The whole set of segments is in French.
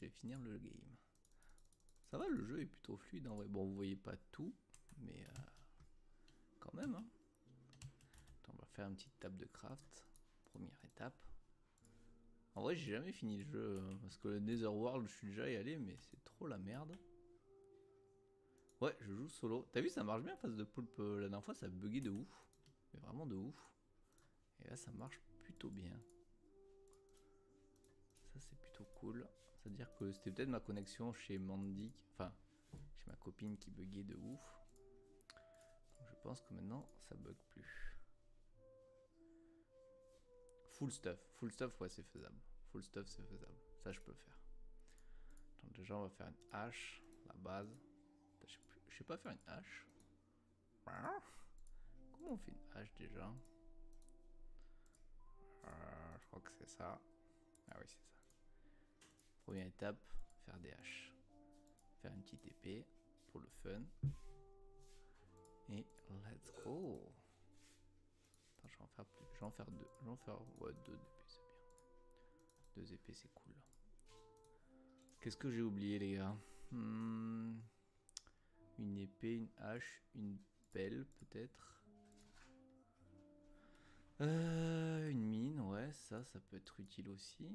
je vais finir le game. Ça va, le jeu est plutôt fluide en vrai. Bon, vous voyez pas tout, mais euh, quand même. Hein. on va faire une petite table de craft. Première étape. En vrai, j'ai jamais fini le jeu. hein, Parce que le Netherworld, je suis déjà y allé, mais c'est trop la merde. Ouais, je joue solo. T'as vu, ça marche bien face de Poulpe. La dernière fois, ça buguait de ouf. Mais vraiment de ouf. Et là, ça marche plutôt bien. Ça, c'est plutôt cool. C'est-à-dire que c'était peut-être ma connexion chez Mandy. Enfin, chez ma copine qui buguait de ouf. Je pense que maintenant, ça bug plus. Full stuff. Full stuff, ouais, c'est faisable. Full stuff, c'est faisable. Ça, je peux faire. Donc, déjà, on va faire une hache, la base. Je sais, sais pas faire une hache. Comment on fait une hache déjà? Euh, Je crois que c'est ça. Ah oui, c'est ça. Première étape, faire des haches. Faire une petite épée pour le fun. Et let's go. Attends, je vais en faire plus. Je vais en faire deux. Je faire deux épées, c'est bien. Deux épées, c'est cool. Qu'est-ce que j'ai oublié, les gars? Hmm, Une épée, une hache, une pelle, peut-être. Euh, une mine, ouais, ça, ça peut être utile aussi.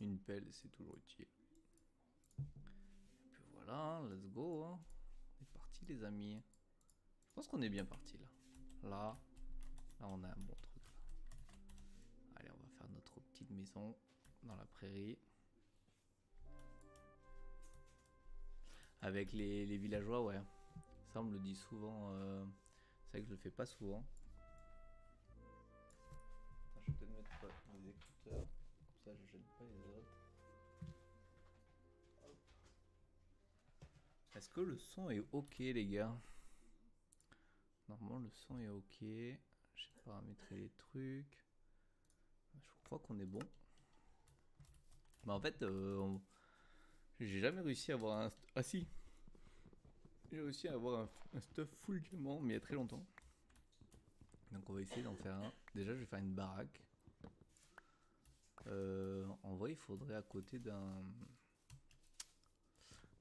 Une pelle, c'est toujours utile. Et puis voilà, let's go. hein. On est parti, les amis. Je pense qu'on est bien parti là. Là, là, on a un bon truc. Là. Allez, on va faire notre petite maison dans la prairie. Avec les, villageois, ouais. Ça, on me le dit souvent. euh, C'est vrai que je le fais pas souvent. Je vais peut-être mettre euh, écouteurs. Est-ce que le son est ok, les gars? Normalement, le son est ok. J'ai paramétré les trucs. Je crois qu'on est bon. Mais en fait, euh, j'ai jamais réussi à avoir un. Ah si J'ai réussi à avoir un, un stuff full diamant, mais il y a très longtemps. Donc on va essayer d'en faire un. Déjà, je vais faire une baraque. Euh, en vrai, il faudrait à côté d'un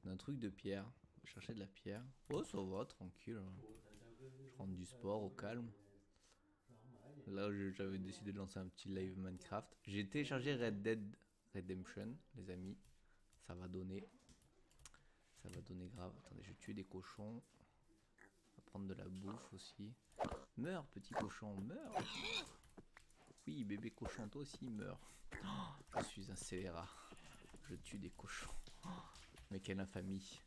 d'un truc de pierre. Chercher de la pierre. Oh, ça va, tranquille. Je rentre du sport au calme. Là, j'avais décidé de lancer un petit live Minecraft. J'ai téléchargé Red Dead Redemption, les amis. Ça va donner. Ça va donner grave. Attendez, je vais tuer des cochons. On va prendre de la bouffe aussi. Meurs, petit cochon, meurs. Oui, bébé cochon, toi aussi, meurs. Oh, je suis un scélérat. Je tue des cochons. Mais quelle infamie.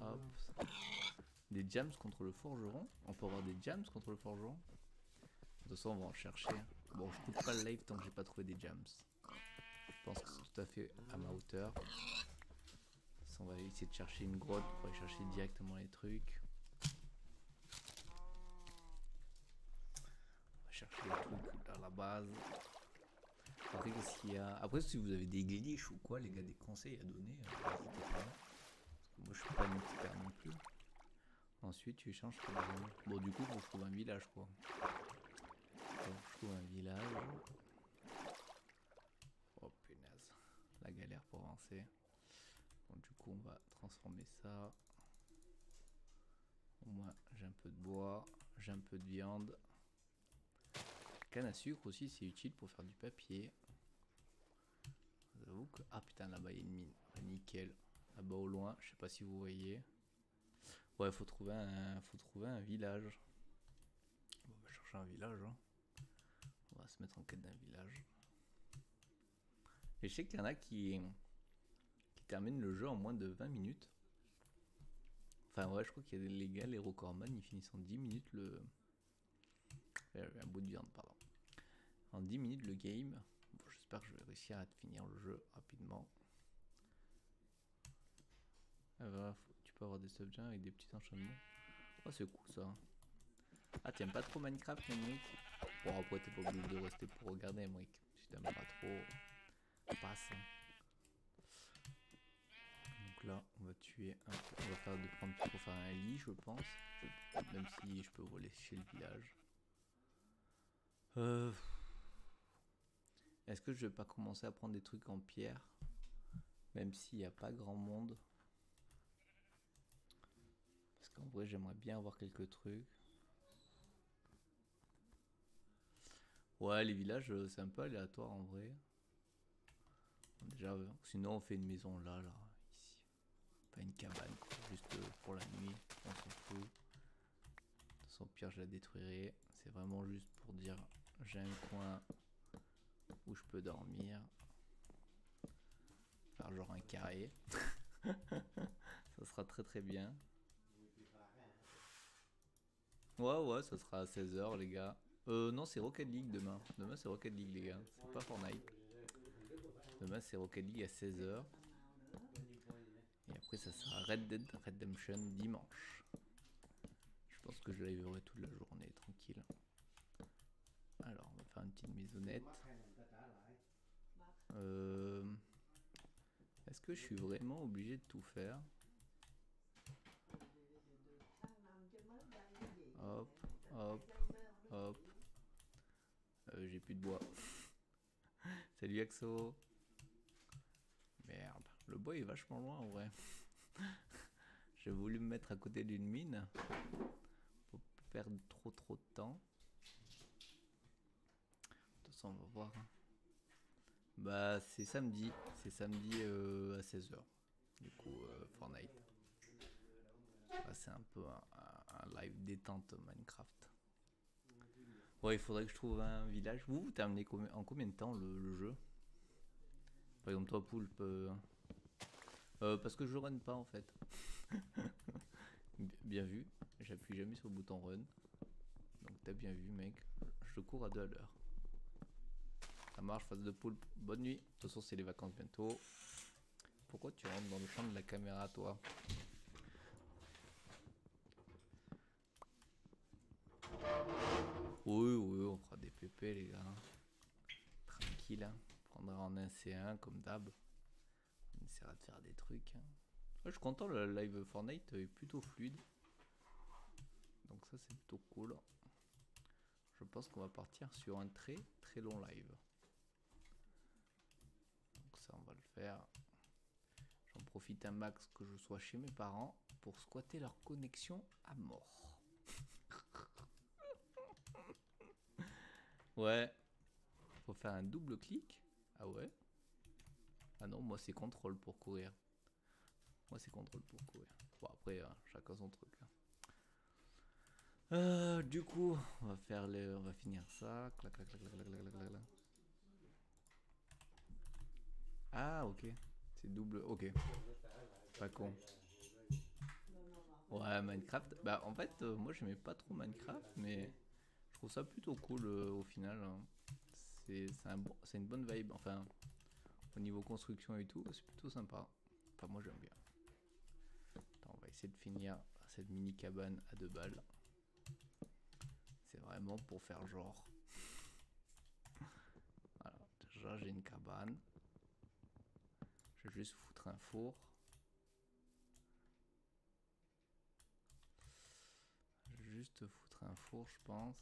Hop. Des jams contre le forgeron. On peut avoir des jams contre le forgeron? De toute façon, on va en chercher. Bon, je coupe pas le live tant que j'ai pas trouvé des jams. Je pense que c'est tout à fait à ma hauteur. On va essayer de chercher une grotte pour aller chercher directement les trucs. Trucs à la base. Après, qu'est-ce qu'il y a? Après, si vous avez des glitches ou quoi, les gars, des conseils à donner, euh. Parce que moi, je suis pas un expert non plus. Ensuite, tu échanges argent. Bon, du coup, faut que je trouve un village, quoi. Faut que je trouve un village. Oh, punaise. La galère pour avancer. Bon, du coup, on va transformer ça. Au moins, j'ai un peu de bois, j'ai un peu de viande. Canne à sucre aussi, c'est utile pour faire du papier. Que... Ah putain, là-bas, il y a une mine. Nickel. Là-bas au loin, je sais pas si vous voyez. Ouais, faut trouver un, faut trouver un village. On va chercher un village. hein. On va se mettre en quête d'un village. Et je sais qu'il y en a qui, qui terminent le jeu en moins de 20 minutes. Enfin, ouais, je crois qu'il y a des les gars, les recordman, ils finissent en 10 minutes le. Euh, Un bout de viande, pardon. En 10 minutes le game. Bon, J'espère que je vais réussir à finir le jeu rapidement. Ah, faut- tu peux avoir des subjects avec des petits enchantements. Oh, c'est cool ça. Ah, t'aimes pas trop Minecraft, mec Bon, après, t'es pas obligé de rester pour regarder, mec. Si t'aimes pas trop, passe. Donc là, on va tuer un. On va faire de prendre pour faire un lit, je pense. Même si je peux voler chez le village. Euh... Est-ce que je vais pas commencer à prendre des trucs en pierre Même s'il n'y a pas grand monde? Parce qu'en vrai, j'aimerais bien avoir quelques trucs. Ouais, les villages, euh, c'est un peu aléatoire en vrai. Déjà, euh, sinon on fait une maison là, là, ici. Pas une cabane, juste euh, pour la nuit, on s'en fout. Façon, pire, je la détruirai. C'est vraiment juste pour dire, j'ai un coin où je peux dormir. Faire genre un carré. ça sera très très bien. Ouais, ouais, ça sera à 16h, les gars. Euh, non, c'est Rocket League demain. Demain, c'est Rocket League, les gars. C'est pas Fortnite. Demain, c'est Rocket League à 16h. Et après, ça sera Red Dead Redemption dimanche. Je pense que je liverai toute la journée, tranquille. Alors, on va faire une petite maisonnette. Euh, Est-ce que je suis vraiment obligé de tout faire Hop, hop, hop. Euh, J'ai plus de bois. Salut Axo. Merde, le bois est vachement loin en vrai. J'ai voulu me mettre à côté d'une mine pour perdre trop trop de temps. De toute façon, on va voir. hein. Bah, c'est samedi. C'est samedi euh, à 16h. Du coup, euh, Fortnite. Bah, c'est un peu un, live détente Minecraft. Ouais, il faudrait que je trouve un village. Vous, vous terminez en combien de temps le, le jeu? Par exemple, toi, Poulpe. euh, euh, parce que je run pas en fait. Bi- bien vu. J'appuie jamais sur le bouton run. Donc t'as bien vu, mec. Je cours à deux à l'heure. Ça marche, face de poulpe. Bonne nuit. De toute façon, c'est les vacances bientôt. Pourquoi tu rentres dans le champ de la caméra, toi Oui, oui, on fera des PP, les gars. Tranquille, hein. On prendra en 1C1 comme d'hab. On essaiera de faire des trucs. hein. Je suis content, le live Fortnite est plutôt fluide. Donc ça, c'est plutôt cool. Je pense qu'on va partir sur un très très long live. On va le faire. J'en profite un max que je sois chez mes parents pour squatter leur connexion à mort. ouais. Faut faire un double clic. Ah ouais. Ah non, moi c'est contrôle pour courir. Moi c'est contrôle pour courir. Bon après, hein, chacun son truc. hein. Euh, du coup, on va faire le, on va finir ça. Clac, clac, clac. Ah ok, c'est double. Ok, pas con. Ouais, Minecraft. Bah en fait, euh, moi j'aimais pas trop Minecraft, mais je trouve ça plutôt cool euh, au final. hein. C'est un bon, une bonne vibe. Enfin, au niveau construction et tout, c'est plutôt sympa. Enfin, moi j'aime bien. On va essayer de finir cette mini cabane à deux balles. C'est vraiment pour faire genre. Alors, déjà j'ai une cabane. Juste foutre un four. Juste foutre un four, je pense.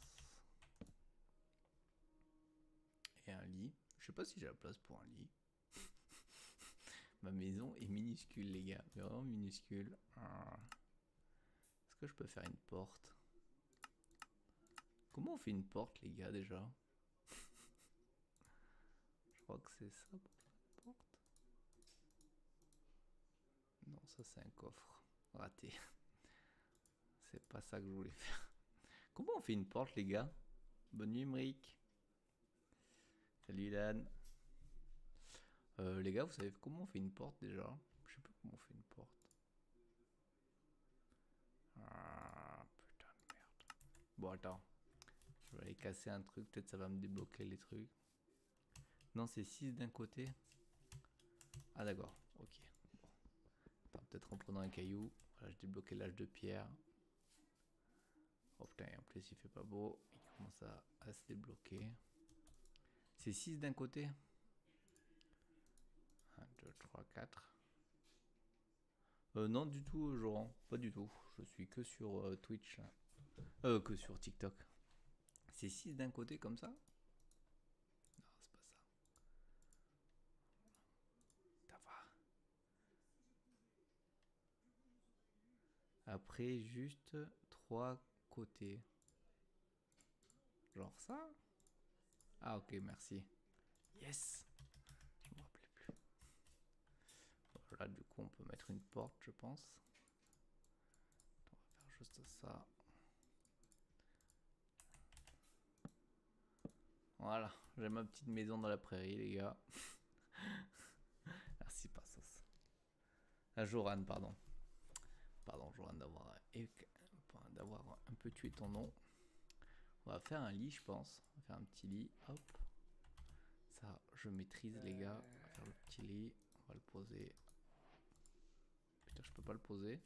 Et un lit. Je sais pas si j'ai la place pour un lit. Ma maison est minuscule, les gars. Vraiment minuscule. Est-ce que je peux faire une porte? Comment on fait une porte, les gars, déjà? Je crois que c'est ça pour faire une porte. Non, ça c'est un coffre. Raté. C'est pas ça que je voulais faire. Comment on fait une porte, les gars? Bonne nuit, Mric. Salut, Ilan. Euh, les gars, vous savez comment on fait une porte déjà? Je sais pas comment on fait une porte. Ah, putain de merde. Bon, attends. Je vais aller casser un truc, peut-être ça va me débloquer les trucs. Non, c'est 6 d'un côté. Ah, d'accord, ok. Peut-être en prenant un caillou. Voilà, je débloqué l'âge de pierre. Oh putain, en plus il fait pas beau. Il commence à, se débloquer. C'est 6 d'un côté 1, 2, 3, 4. Euh, non, du tout, Joran. Pas du tout. Je suis que sur euh, Twitch. Euh, que sur TikTok. C'est 6 d'un côté comme ça. Après, juste trois côtés. Genre ça Ah, ok, merci. Yes Je me rappelais plus. Voilà, du coup, on peut mettre une porte, je pense. On va faire juste ça. Voilà, j'ai ma petite maison dans la prairie, les gars. Merci, Passos. Ah, Joran, pardon. Pardon, Joran, d'avoir d'avoir un peu tué ton nom. On va faire un lit, je pense. On va faire un petit lit. Hop. Ça, je maîtrise, les gars. On va faire le petit lit. On va le poser. Putain, je peux pas le poser.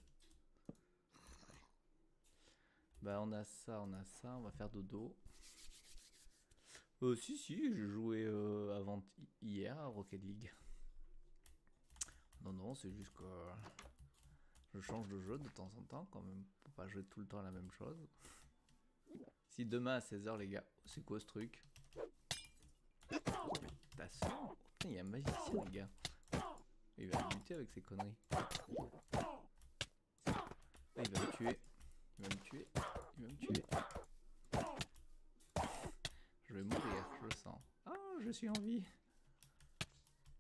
Bah, on a ça, on a ça. On va faire dodo. Euh, si, si, j'ai joué euh, avant hier à Rocket League. Non, non, c'est juste que je change de jeu de temps en temps quand même, pour pas jouer tout le temps la même chose. Si demain à 16h, les gars, c'est quoi ce truc? T'as ça? Putain, il un magicien, les gars. Il va me buter avec ses conneries. Il va me tuer. Il va me tuer. Il va me tuer. Je vais mourir, je le sens. Ah, je suis en vie.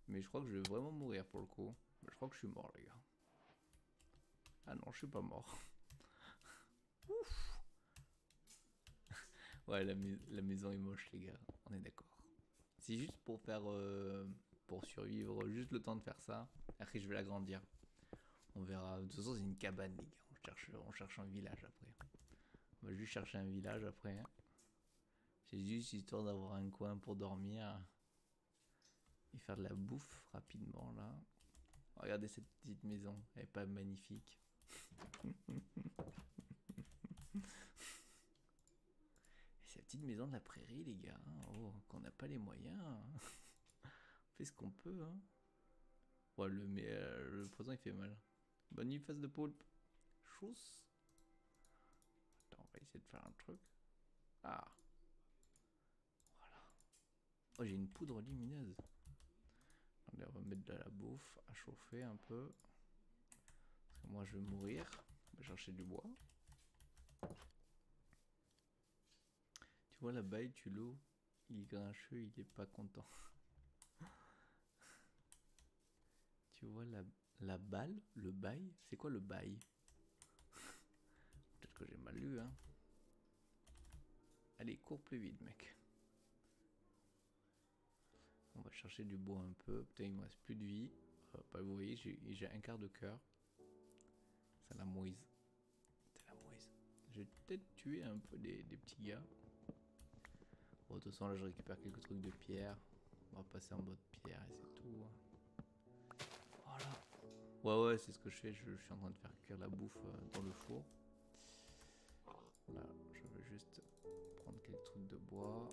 Mais je crois que je vais vraiment mourir pour le coup. Je crois que je suis mort, les gars. Ah non, je suis pas mort. Ouf. ouais, la, maison est moche, les gars. On est d'accord. C'est juste pour faire... Euh, pour survivre, juste le temps de faire ça. Après, je vais l'agrandir. On verra. De toute façon, c'est une cabane, les gars. On cherche, on cherche un village après. On va juste chercher un village après. C'est juste histoire d'avoir un coin pour dormir. Et faire de la bouffe rapidement, là. Regardez cette petite maison. Elle est pas magnifique. C'est la petite maison de la prairie, les gars. Oh, qu'on n'a pas les moyens. on fait ce qu'on peut. Hein. Le, mais, euh, le poison il fait mal. Bonne nuit, face de poulpe. Chousse. Attends, on va essayer de faire un truc. Ah. Voilà. Oh, j'ai une poudre lumineuse. on va mettre de la bouffe à chauffer un peu. Moi, je vais mourir. On va chercher du bois. Tu vois la baille, tu l'eau. Il est grincheux, il est pas content. tu vois la, la balle, le bail? C'est quoi le bail? Peut-être que j'ai mal lu, hein. Allez, cours plus vite, mec. On va chercher du bois un peu. Putain, il me reste plus de vie. Euh, pas, vous voyez, j'ai un quart de cœur. C'est la mouise. C'est la mouise. J'ai peut-être tué un peu des, petits gars. Bon, de toute façon, là, je récupère quelques trucs de pierre. On va passer en mode pierre et c'est tout. Voilà. Ouais, ouais, c'est ce que je fais. Je, suis en train de faire cuire la bouffe euh, dans le four. Là, je vais juste prendre quelques trucs de bois.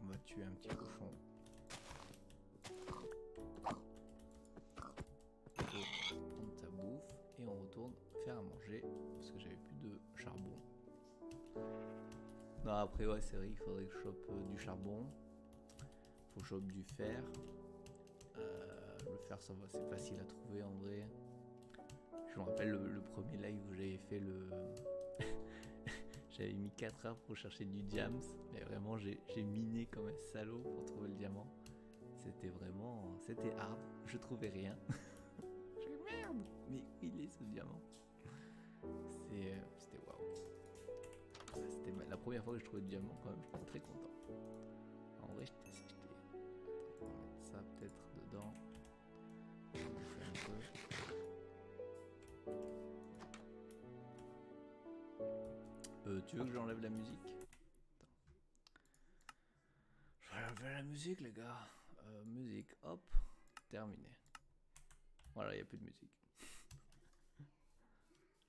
On va tuer un petit cochon. Après, ouais, c'est vrai, il faudrait que je chope euh, du charbon. Faut que je chope du fer. Euh, le fer, ça va, c'est facile à trouver en vrai. Je me rappelle le, premier live où j'avais fait le. j'avais mis 4 heures pour chercher du diams. Mais vraiment, j'ai miné comme un salaud pour trouver le diamant. C'était vraiment. C'était hard. Je trouvais rien. merde Mais où il est ce diamant? Euh, C'était waouh. La première fois que je trouvais le diamant quand même, j'étais très content. En vrai, j'étais... On va mettre ça peut-être dedans. Euh, tu veux que j'enlève la musique? Je vais enlever la musique les gars. Euh, musique, hop, terminé. Voilà, il n'y a plus de musique.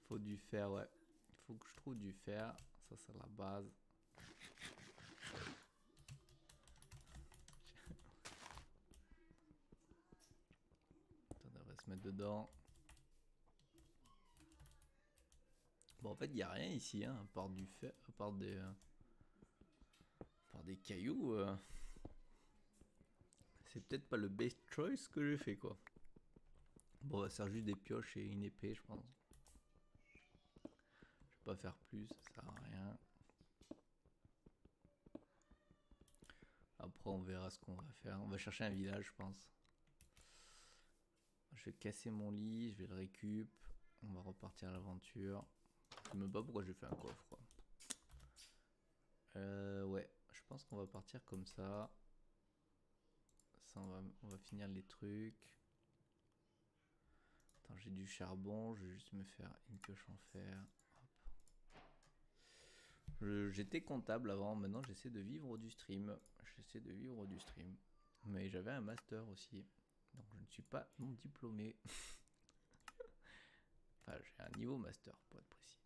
Faut du fer, ouais. Faut que je trouve du fer. Ça, c'est la base. Ça devrait se mettre dedans. Bon, en fait, il n'y a rien ici, hein, à part du fer, à part des, euh, part des cailloux. Euh. C'est peut-être pas le best choice que j'ai fait, quoi. Bon, ça sert juste des pioches et une épée, je pense. Faire plus, ça sert à rien. Après, on verra ce qu'on va faire. On va chercher un village, je pense. Je vais casser mon lit, je vais le récup. On va repartir à l'aventure. Je sais même pas pourquoi j'ai fait un coffre. Euh, ouais, je pense qu'on va partir comme ça. Ça, on va, on va finir les trucs. Attends, j'ai du charbon, je vais juste me faire une pioche en fer. J'étais comptable avant, maintenant j'essaie de vivre du stream. J'essaie de vivre du stream. Mais j'avais un master aussi. Donc je ne suis pas non diplômé. enfin, j'ai un niveau master pour être précis.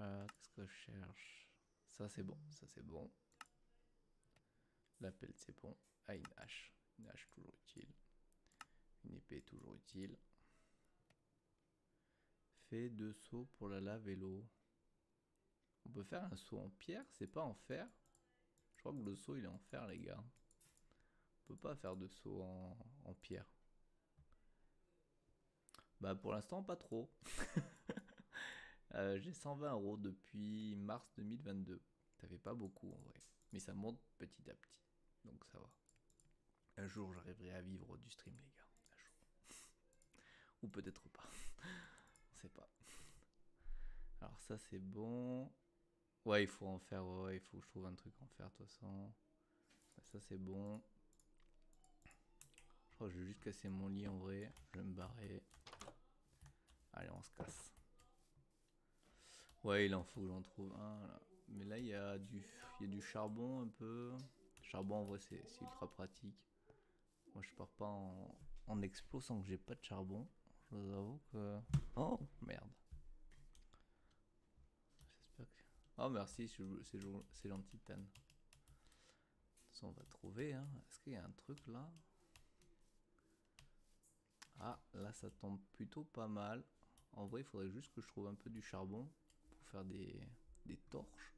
Euh, qu'est-ce que je cherche? Ça c'est bon, ça c'est bon. L'appel c'est bon. Ah, une hache. Une hache toujours utile. Une épée toujours utile. Fait deux sauts pour la lave et l'eau. On peut faire un saut en pierre, c'est pas en fer. Je crois que le saut il est en fer les gars. On peut pas faire de saut en, pierre. Bah pour l'instant pas trop. Euh, j'ai 120 euros depuis mars 2022. Ça fait pas beaucoup en vrai. Mais ça monte petit à petit. Donc ça va. Un jour j'arriverai à vivre du stream les gars. Un jour. Ou peut-être pas. On sait pas. Alors ça c'est bon. Ouais, il faut en faire, ouais, il faut que je trouve un truc en faire de toute façon. Ça c'est bon. Je crois que je vais juste casser mon lit en vrai. Je vais me barrer. Allez, on se casse. Ouais, il en faut que j'en trouve un. Là. Mais là, il y, a du, il y a du charbon un peu. Charbon, en vrai, c'est ultra pratique. Moi, je pars pas en, en que j'ai pas de charbon. Je vous avoue que... Oh, merde. Oh merci, c'est gentil Tan. on va trouver. Hein. Est-ce qu'il y a un truc là? Ah, là ça tombe plutôt pas mal. En vrai, il faudrait juste que je trouve un peu du charbon pour faire des, des torches.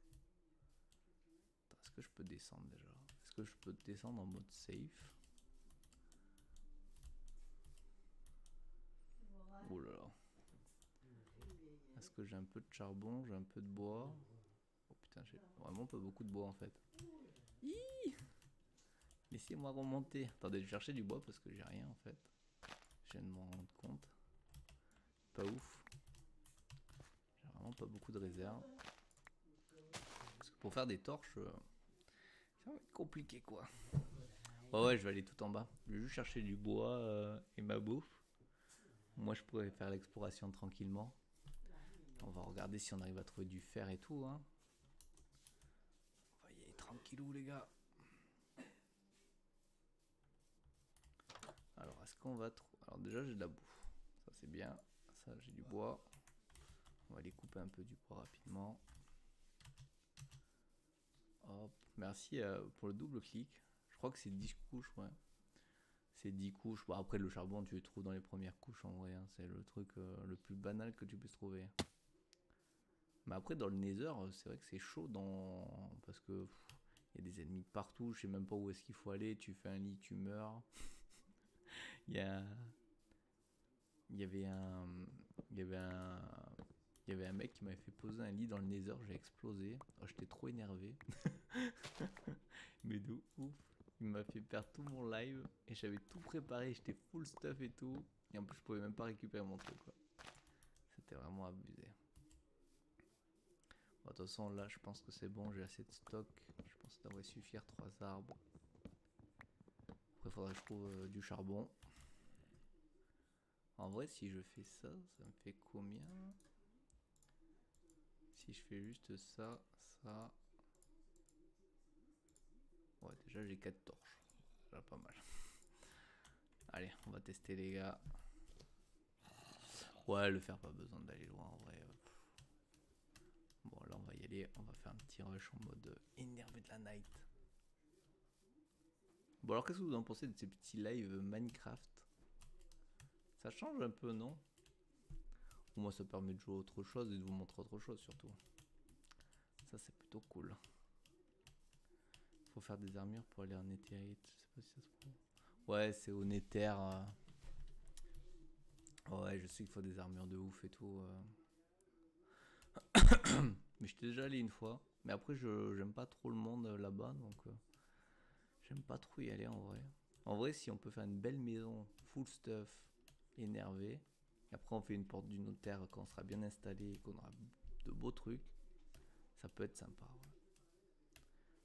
Est-ce que je peux descendre déjà? Est-ce que je peux descendre en mode safe? Oh là là. Est-ce que j'ai un peu de charbon? J'ai un peu de bois? J'ai vraiment pas beaucoup de bois en fait. Laissez-moi remonter. Attendez, je chercher du bois parce que j'ai rien en fait. Je viens de m'en rendre compte. Pas ouf. J'ai vraiment pas beaucoup de réserves. Parce que pour faire des torches, euh, ça va être compliqué quoi. Oh ouais, je vais aller tout en bas. Je vais juste chercher du bois euh, et ma bouffe. Moi, je pourrais faire l'exploration tranquillement. On va regarder si on arrive à trouver du fer et tout. Hein tranquillou les gars. Alors est-ce qu'on va trop... Alors déjà j'ai de la bouffe. Ça c'est bien. Ça j'ai du bois. On va aller couper un peu du bois rapidement. Hop. Merci euh, pour le double clic. Je crois que c'est 10 couches, ouais. C'est 10 couches. Bon, après, le charbon, tu le trouves dans les premières couches en vrai. Hein. C'est le truc euh, le plus banal que tu puisses trouver. Mais après, dans le Nether, c'est vrai que c'est chaud dans... parce que y a des ennemis partout, je sais même pas où est-ce qu'il faut aller, tu fais un lit, tu meurs. il y a il y avait un il y avait un il y avait un mec qui m'avait fait poser un lit dans le nether, j'ai explosé. Oh, j'étais trop énervé. Mais d'où ouf. Il m'a fait perdre tout mon live et j'avais tout préparé, j'étais full stuff et tout. Et en plus, je pouvais même pas récupérer mon truc. C'était vraiment abusé. de toute façon, là, je pense que c'est bon, j'ai assez de stock ça devrait suffire, trois arbres. Après, faudrait que je trouve euh, du charbon. En vrai, si je fais ça, ça me fait combien? Si je fais juste ça, ça... Ouais, déjà j'ai 4 torches. Déjà pas mal. Allez, on va tester les gars. Ouais, le faire pas besoin d'aller loin en vrai. Bon, là, on va y aller. On va faire un petit rush en mode énervé de la night. Bon, alors, qu'est-ce que vous en pensez de ces petits lives Minecraft? Ça change un peu, non? Ou moi, ça permet de jouer autre chose et de vous montrer autre chose, surtout. Ça, c'est plutôt cool. Faut faire des armures pour aller en Netherite. Je sais pas si ça se trouve. Ouais, c'est au Nether. Euh. Ouais, je sais qu'il faut des armures de ouf et tout. Euh. Mais j'étais déjà allé une fois. Mais après, je j'aime pas trop le monde euh, là-bas, donc euh, j'aime pas trop y aller en vrai. En vrai, si on peut faire une belle maison, full stuff, énervé, après on fait une porte du notaire quand on sera bien installé et qu'on aura de beaux trucs, ça peut être sympa.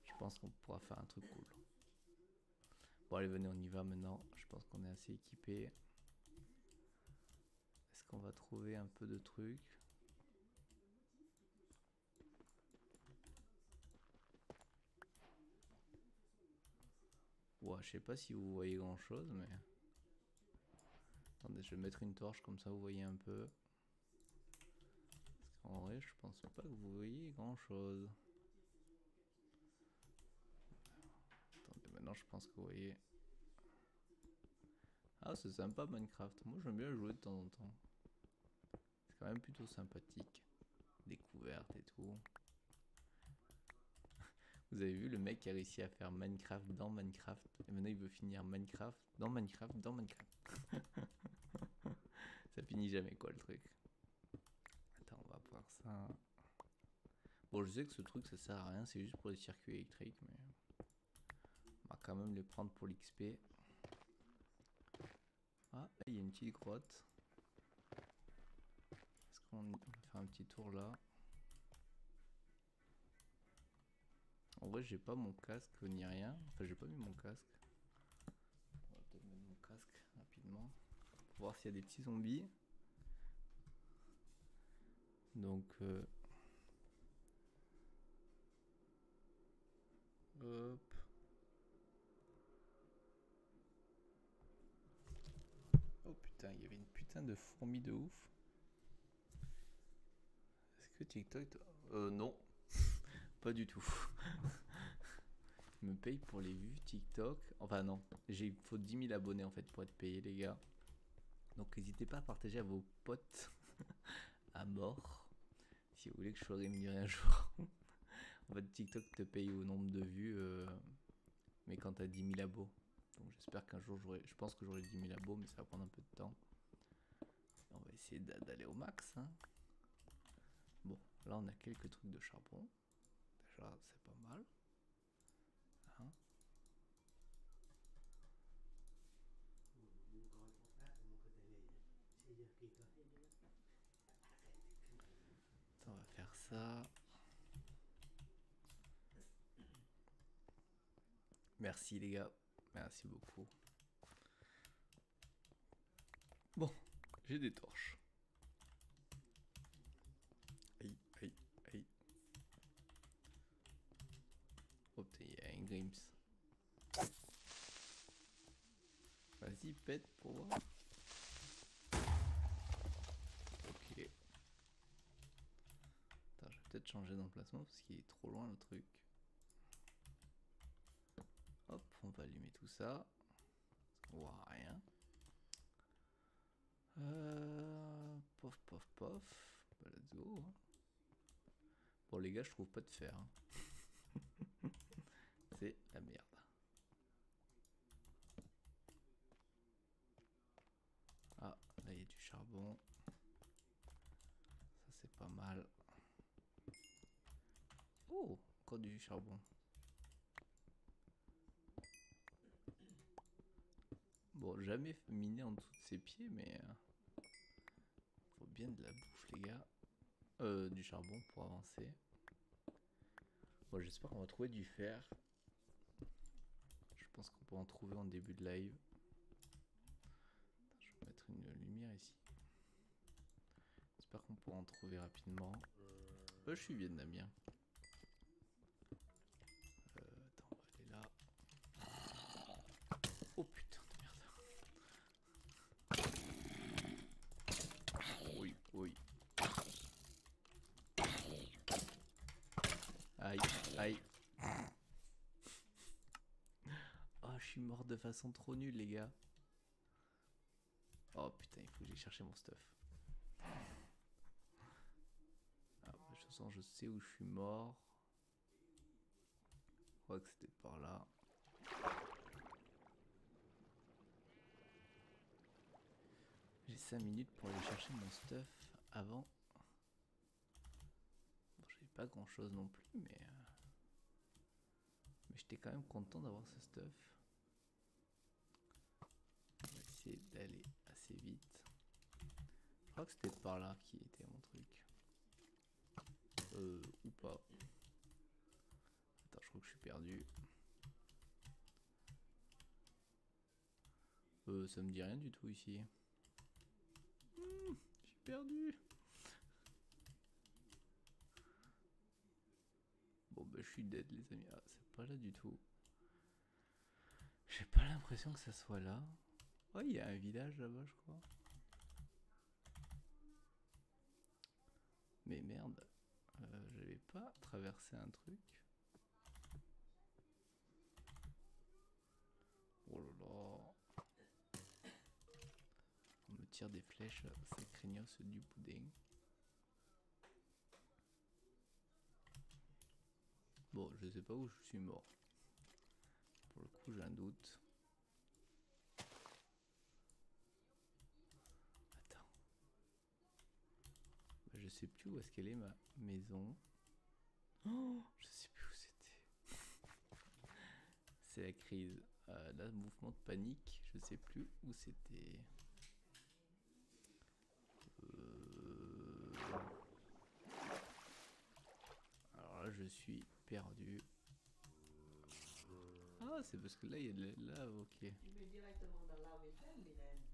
Je pense qu'on pourra faire un truc cool. Bon, allez, venez, on y va maintenant. Je pense qu'on est assez équipé. Est-ce qu'on va trouver un peu de trucs? Ouais, je sais pas si vous voyez grand chose, mais. Attendez, je vais mettre une torche comme ça vous voyez un peu. Parce qu'en vrai, je pense pas que vous voyez grand chose. Attendez, maintenant je pense que vous voyez. Ah, c'est sympa Minecraft. Moi j'aime bien jouer de temps en temps. C'est quand même plutôt sympathique. Découverte et tout. Vous avez vu le mec qui a réussi à faire Minecraft dans Minecraft? Et maintenant il veut finir Minecraft dans Minecraft dans Minecraft. ça finit jamais quoi le truc. Attends, on va voir ça. Bon, je sais que ce truc ça sert à rien, c'est juste pour les circuits électriques, mais on va quand même les prendre pour l'XP. Ah, il y a une petite grotte. Est-ce qu'on on va faire un petit tour là? En vrai, j'ai pas mon casque ni rien. Enfin, j'ai pas mis mon casque. On va peut-être mettre mon casque rapidement. Pour voir s'il y a des petits zombies. Donc. euh, Hop. Oh putain, il y avait une putain de fourmi de ouf. Est-ce que TikTok. Euh, non. Pas du tout. Il me paye pour les vues TikTok. Enfin non, j'ai il faut 10 000 abonnés en fait pour être payé les gars. Donc n'hésitez pas à partager à vos potes à mort. Si vous voulez que je sois rémunéré un jour. en fait TikTok te paye au nombre de vues. euh, mais quand t'as 10 000 abos. Donc j'espère qu'un jour j'aurai... Je pense que j'aurai 10 000 abos mais ça va prendre un peu de temps. On va essayer d'a- d'aller au max. hein. Bon, là on a quelques trucs de charbon. Déjà, c'est pas mal. Hein? On va faire ça. Merci les gars. Merci beaucoup. Bon, j'ai des torches. Aïe, aïe, aïe. Oh putain, il y a un Vas-y, pète pour voir. Ok. Je vais peut-être changer d'emplacement parce qu'il est trop loin le truc. Hop, on va allumer tout ça. Qu'on voit rien. Euh, pof, pof, pof. Bah, hein. Bon, les gars, je trouve pas de fer. hein. La merde. Ah, là il y a du charbon. Ça c'est pas mal. Oh, encore du charbon. Bon, jamais miné en dessous de ses pieds, mais euh, faut bien de la bouffe, les gars. Euh, du charbon pour avancer. Bon, j'espère qu'on va trouver du fer. Je pense qu'on peut en trouver en début de live. Je vais mettre une lumière ici. J'espère qu'on pourra en trouver rapidement. Euh, je suis vietnamien. Euh, attends, on va aller là. Oh putain de merde. Oui, oui. Aïe, aïe. Oh, je suis mort de façon trop nulle, les gars. Oh putain, il faut que j'aille chercher mon stuff. Ah, de toute façon, je sais où je suis mort. Je crois que c'était par là. J'ai 5 minutes pour aller chercher mon stuff avant. Bon, j'ai pas pas grand chose non plus, mais. euh, Mais j'étais quand même content d'avoir ce stuff. D'aller assez vite. Je crois que c'était par là qui était mon truc. Euh, ou pas. Attends, je crois que je suis perdu. Euh, ça me dit rien du tout ici. Hmm, je suis perdu. Bon bah je suis dead les amis. Ah, c'est pas là du tout. J'ai pas l'impression que ça soit là. Oh, il y a un village là-bas, je crois. Mais merde, euh, j'avais pas traversé un truc. Oh là là. On me tire des flèches, c'est craignos du pudding. Bon, je sais pas où je suis mort. Pour le coup, j'ai un doute. Attends. Bah, je sais plus où est-ce qu'elle est ma maison. Oh, je sais plus où c'était. C'est la crise. Euh, là, mouvement de panique. Je sais plus où c'était. Euh, Alors là, je suis perdu. Ah, c'est parce que là, il y a de la lave, ok. Tu mets directement dans la vaisselle, Mylène? Je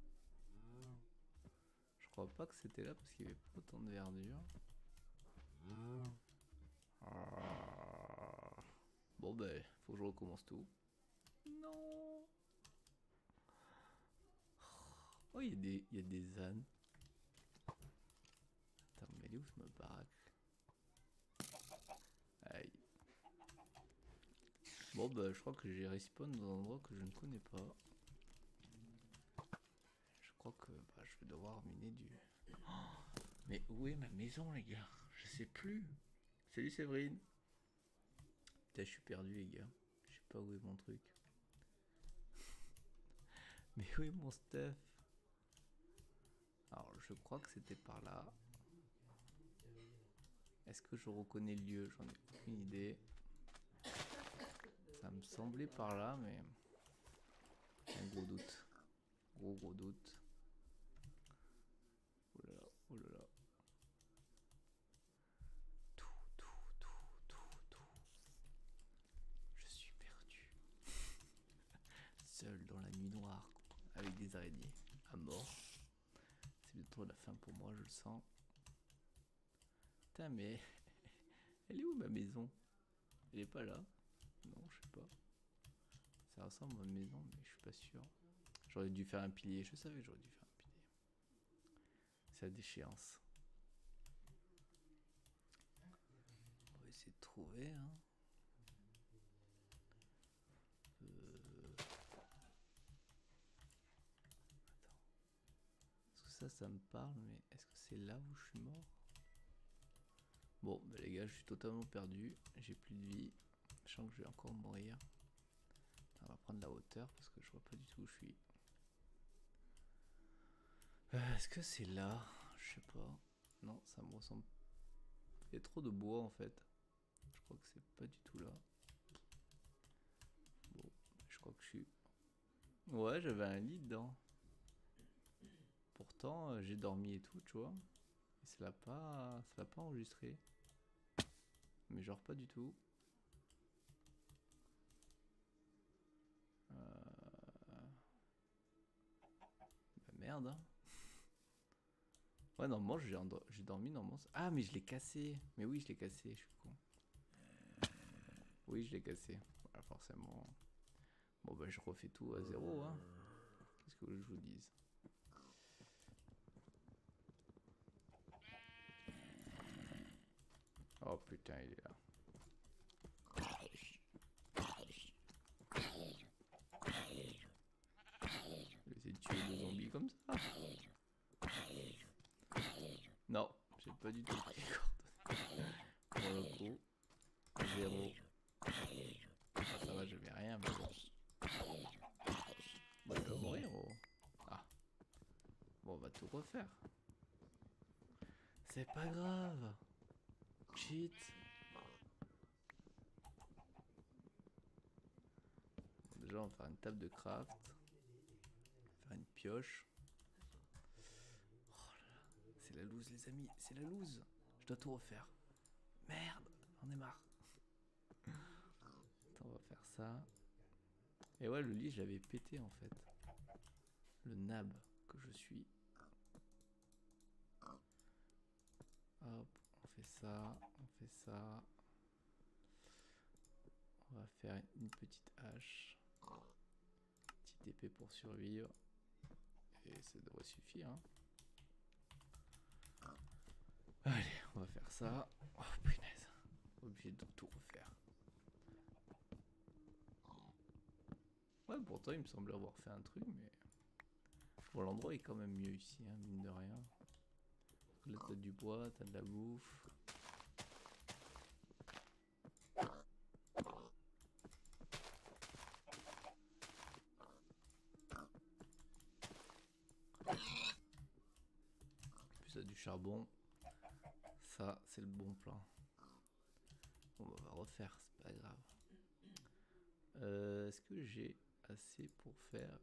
crois pas que c'était là parce qu'il y avait pas autant de verdure. Ah. Bon ben, faut que je recommence tout. Non. Oh, il y a des, il y a des ânes. Attends, mais elle est où ma baraque Aïe. Bon bah, je crois que j'ai respawn dans un endroit que je ne connais pas. Crois que bah, je vais devoir miner du... Mais où est ma maison les gars? Je sais plus. Salut Séverine. Putain, je suis perdu les gars. Je sais pas où est mon truc. Mais où est mon stuff? Alors je crois que c'était par là. Est-ce que je reconnais le lieu? J'en ai aucune idée. Ça me semblait par là, mais... Un gros doute. Gros gros doute. Oh là là, oh là là. Tout, tout, tout, tout, tout. Je suis perdu. Seul dans la nuit noire, avec des araignées à mort. C'est bientôt la fin pour moi, je le sens. Mais elle est où ma maison? Elle est pas là? Non, je sais pas. Ça ressemble à ma maison, mais je suis pas sûr. J'aurais dû faire un pilier, je savais que j'aurais dû faire un pilier. C'est la déchéance. On va essayer de trouver. Hein. Euh, Attends. Parce que ça, ça me parle, mais est-ce que c'est là où je suis mort? Bon, bah les gars, je suis totalement perdu. J'ai plus de vie. Je sens que je vais encore mourir. On va prendre la hauteur parce que je vois pas du tout où je suis. Euh, Est-ce que c'est là? Je sais pas. Non, ça me ressemble. Il y a trop de bois en fait. Je crois que c'est pas du tout là. Bon, je crois que je suis. Ouais, j'avais un lit dedans. Euh, j'ai dormi et tout, tu vois. Et ça l'a pas, ça pas enregistré. Mais genre pas du tout. Euh... Bah merde. hein. Ouais, normalement, j'ai dormi normalement. Ah, mais je l'ai cassé. Mais oui, je l'ai cassé, je suis con. Oui, je l'ai cassé. Voilà, forcément. Bon, bah, je refais tout à zéro, hein. Qu'est-ce que je vous dise? Oh putain, il est là. Je vais essayer de tuer des zombies comme ça. Non, j'ai pas du tout les. Pour le coup, zéro. Ah, ça va, je vais rien, mais bon. Il doit mourir, oh. Ah. Bon, on va tout refaire. C'est pas grave. Déjà, on va faire une table de craft. Faire une pioche. Oh c'est la loose, les amis. C'est la loose. Je dois tout refaire. Merde, j'en ai marre. Attends, on va faire ça. Et ouais, le lit, je l'avais pété en fait. Le nab que je suis. Hop, on fait ça ça. On va faire une petite hache. Petite épée pour survivre. Et ça devrait suffire. hein. Allez, on va faire ça. Oh punaise. Obligé de tout refaire. Ouais, pourtant il me semble avoir fait un truc, mais... Bon, l'endroit est quand même mieux ici, hein, mine de rien. Là, t'as du bois, t'as de la bouffe. Charbon. Ça, c'est le bon plan. Bah, on va refaire, c'est pas grave. Euh, Est-ce que j'ai assez pour faire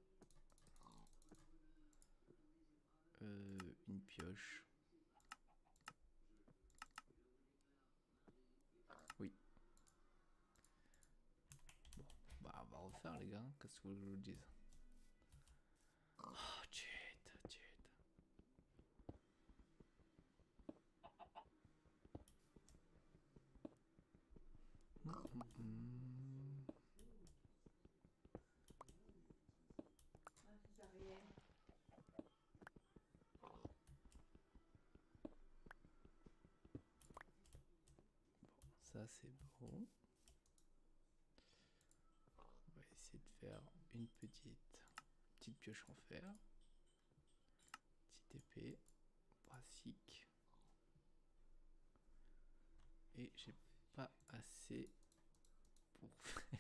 euh, une pioche? Oui. Bon, bah on va refaire les gars, qu'est-ce que vous que je vous dise Oh, shit, shit. Mm, mm, mm. Ah, ça sert à rien. Ça c'est On va essayer de faire une petite petite pioche en fer. Petite épée. Brassique. Et j'ai pas assez pour faire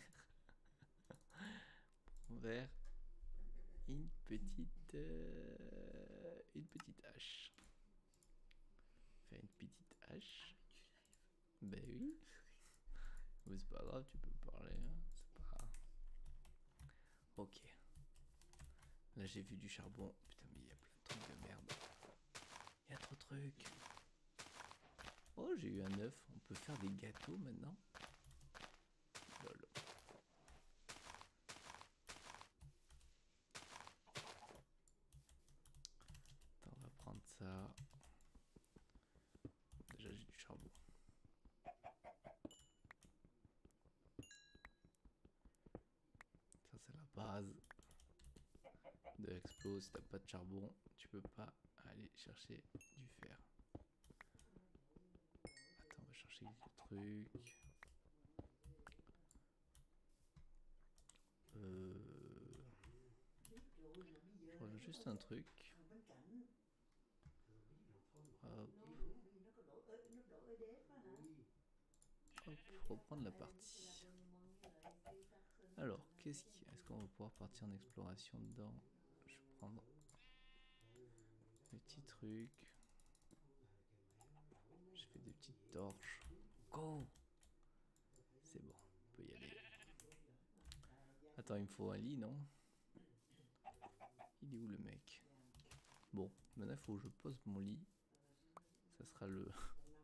pour faire une petite euh, une petite hache. Faire une petite hache. Ben oui. Mais c'est pas grave, tu peux parler. hein, C'est pas. Ok. Là j'ai vu du charbon. Putain, mais il y a plein de trucs de merde. Il y a trop de trucs. Oh, j'ai eu un œuf. On peut faire des gâteaux maintenant? Lol. Attends, on va prendre ça. Déjà j'ai du charbon. Ça c'est la base de l'explo. Si t'as pas de charbon, tu peux pas aller chercher du fer. Attends, on va chercher des trucs. Euh, je juste un truc. Hop, hop, reprendre la partie. Alors, qu'est-ce qui... Est-ce qu'on va pouvoir partir en exploration dedans? Prendre des petits. Je fais des petites torches. Go C'est bon, on peut y aller. Attends, il me faut un lit, non? Il est où le mec? Bon, maintenant il faut que je pose mon lit. Ça sera le,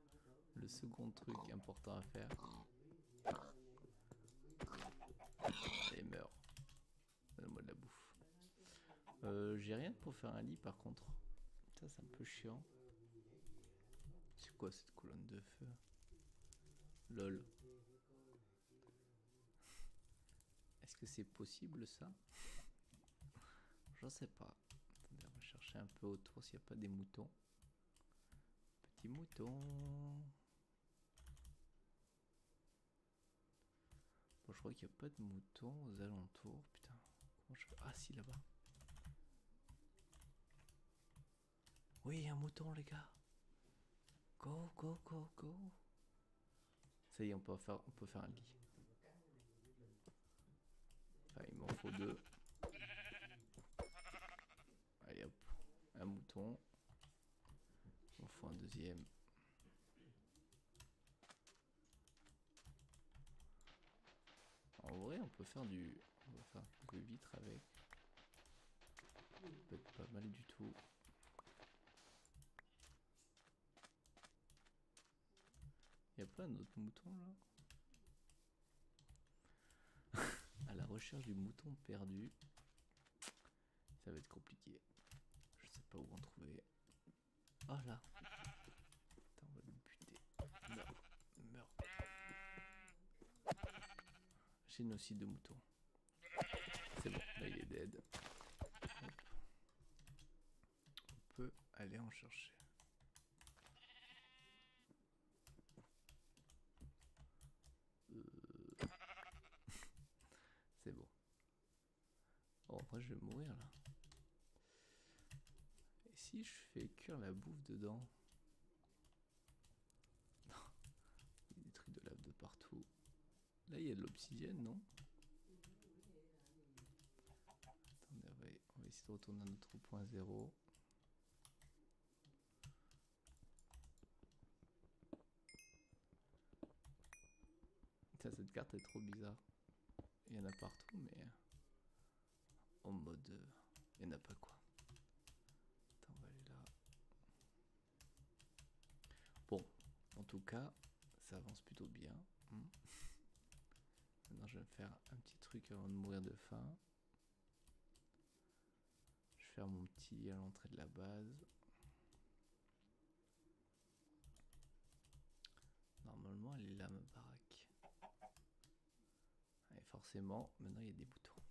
le second truc important à faire. Allez, meurs. Donne-moi de la bouffe. Euh, J'ai rien pour faire un lit par contre. Ça, c'est un peu chiant. C'est quoi cette colonne de feu? Lol. Est-ce que c'est possible ça? J'en sais pas. Attendez, on va chercher un peu autour s'il n'y a pas des moutons. Petit mouton. Bon, je crois qu'il n'y a pas de moutons aux alentours. Putain. Comment je... Ah si, là-bas. Oui, un mouton, les gars. Go, go, go, go. Ça y est, on peut faire, on peut faire un lit. Enfin, il m'en faut deux. Un mouton. Il m'en faut un deuxième. En vrai, on peut faire du, on va faire quelques vitres avec. Ça peut être pas mal du tout. Il y a pas un autre mouton là À la recherche du mouton perdu. Ça va être compliqué. Je sais pas où en trouver. Oh là Attends, on va le buter. Meurs. Meurs. Génocide de mouton. C'est bon, là il est dead. On peut aller en chercher. Euh. C'est bon. Bon, après je vais mourir là. Et si je fais cuire la bouffe dedans? Non. Il y a des trucs de lave de partout. Là, il y a de l'obsidienne, non? Attendez, on va, essayer de retourner à notre point zéro. Cette carte est trop bizarre. Il y en a partout, mais en mode, euh, il y en a pas quoi. Bon, en tout cas, ça avance plutôt bien. hmm. Maintenant, je vais faire un petit truc avant de mourir de faim. Je vais mon petit à l'entrée de la base. Normalement, elle est là, ma baraque. Et forcément, maintenant, il y a des boutons.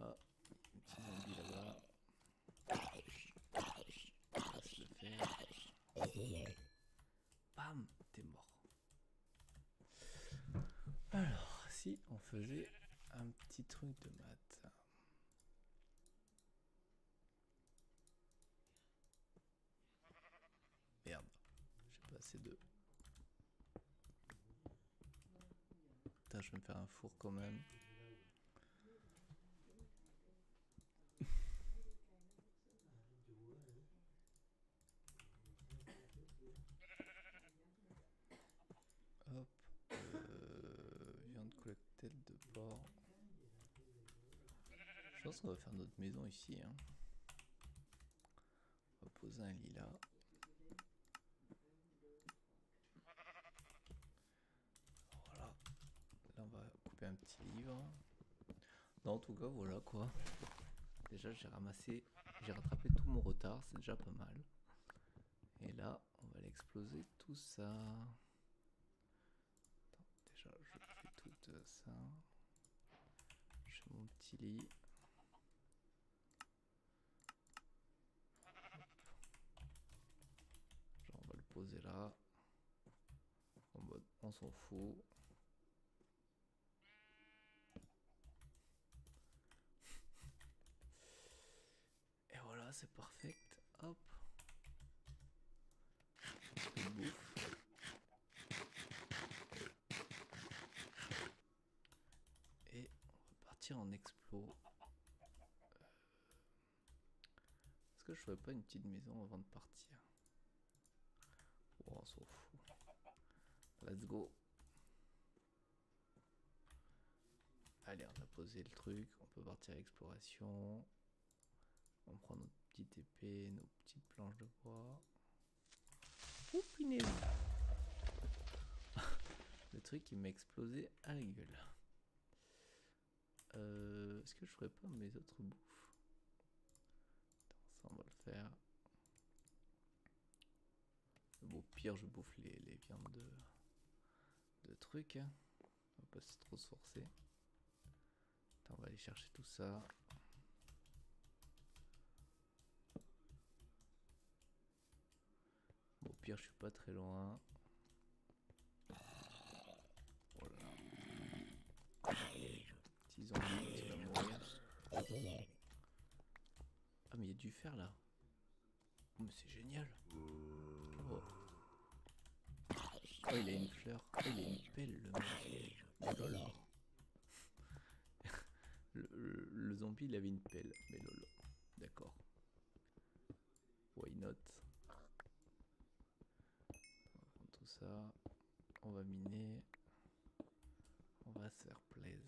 Ah, un petit zombie là-bas. On va se le faire. Bam, t'es mort. Alors, si on faisait un petit truc de maths. Merde, j'ai pas assez de. Putain, je vais me faire un four quand même. Hop, euh, viande collectée de porc. Je pense qu'on va faire notre maison ici. hein. On va poser un lit là. Voilà. Là, on va couper un petit livre. Non, en tout cas, voilà quoi. Déjà, j'ai ramassé, j'ai rattrapé tout mon retard, c'est déjà pas mal. Et là, on va aller exploser tout ça. Déjà, je fais tout euh, ça. J'ai mon petit lit. Hop. Genre, on va le poser là. En mode, on s'en fout. Et voilà, c'est parfait. Hop. Et on va partir en explo. Euh, Est-ce que je ferais pas une petite maison avant de partir Oh, on s'en fout. Let's go. Allez, on a posé le truc. On peut partir à l'exploration. On prend notre petite épée, nos petites planches de bois. Ouh, Le truc, il m'a explosé à la gueule. Euh, Est-ce que je ferais pas mes autres bouffes? Ça, on va le faire. Bon, au pire, je bouffe les, les viandes de, de trucs. On va pas trop se forcer. On va aller chercher tout ça. Au pire, je suis pas très loin. Voilà. Ah, mais il y a du fer là. Oh, mais c'est génial. Oh. Il a une fleur. Oh, il a une pelle, le mec. Oh là. Le, le- le zombie, il avait une pelle. Mais lolo. D'accord. Why not? On va prendre tout ça. On va miner. On va se faire plaisir.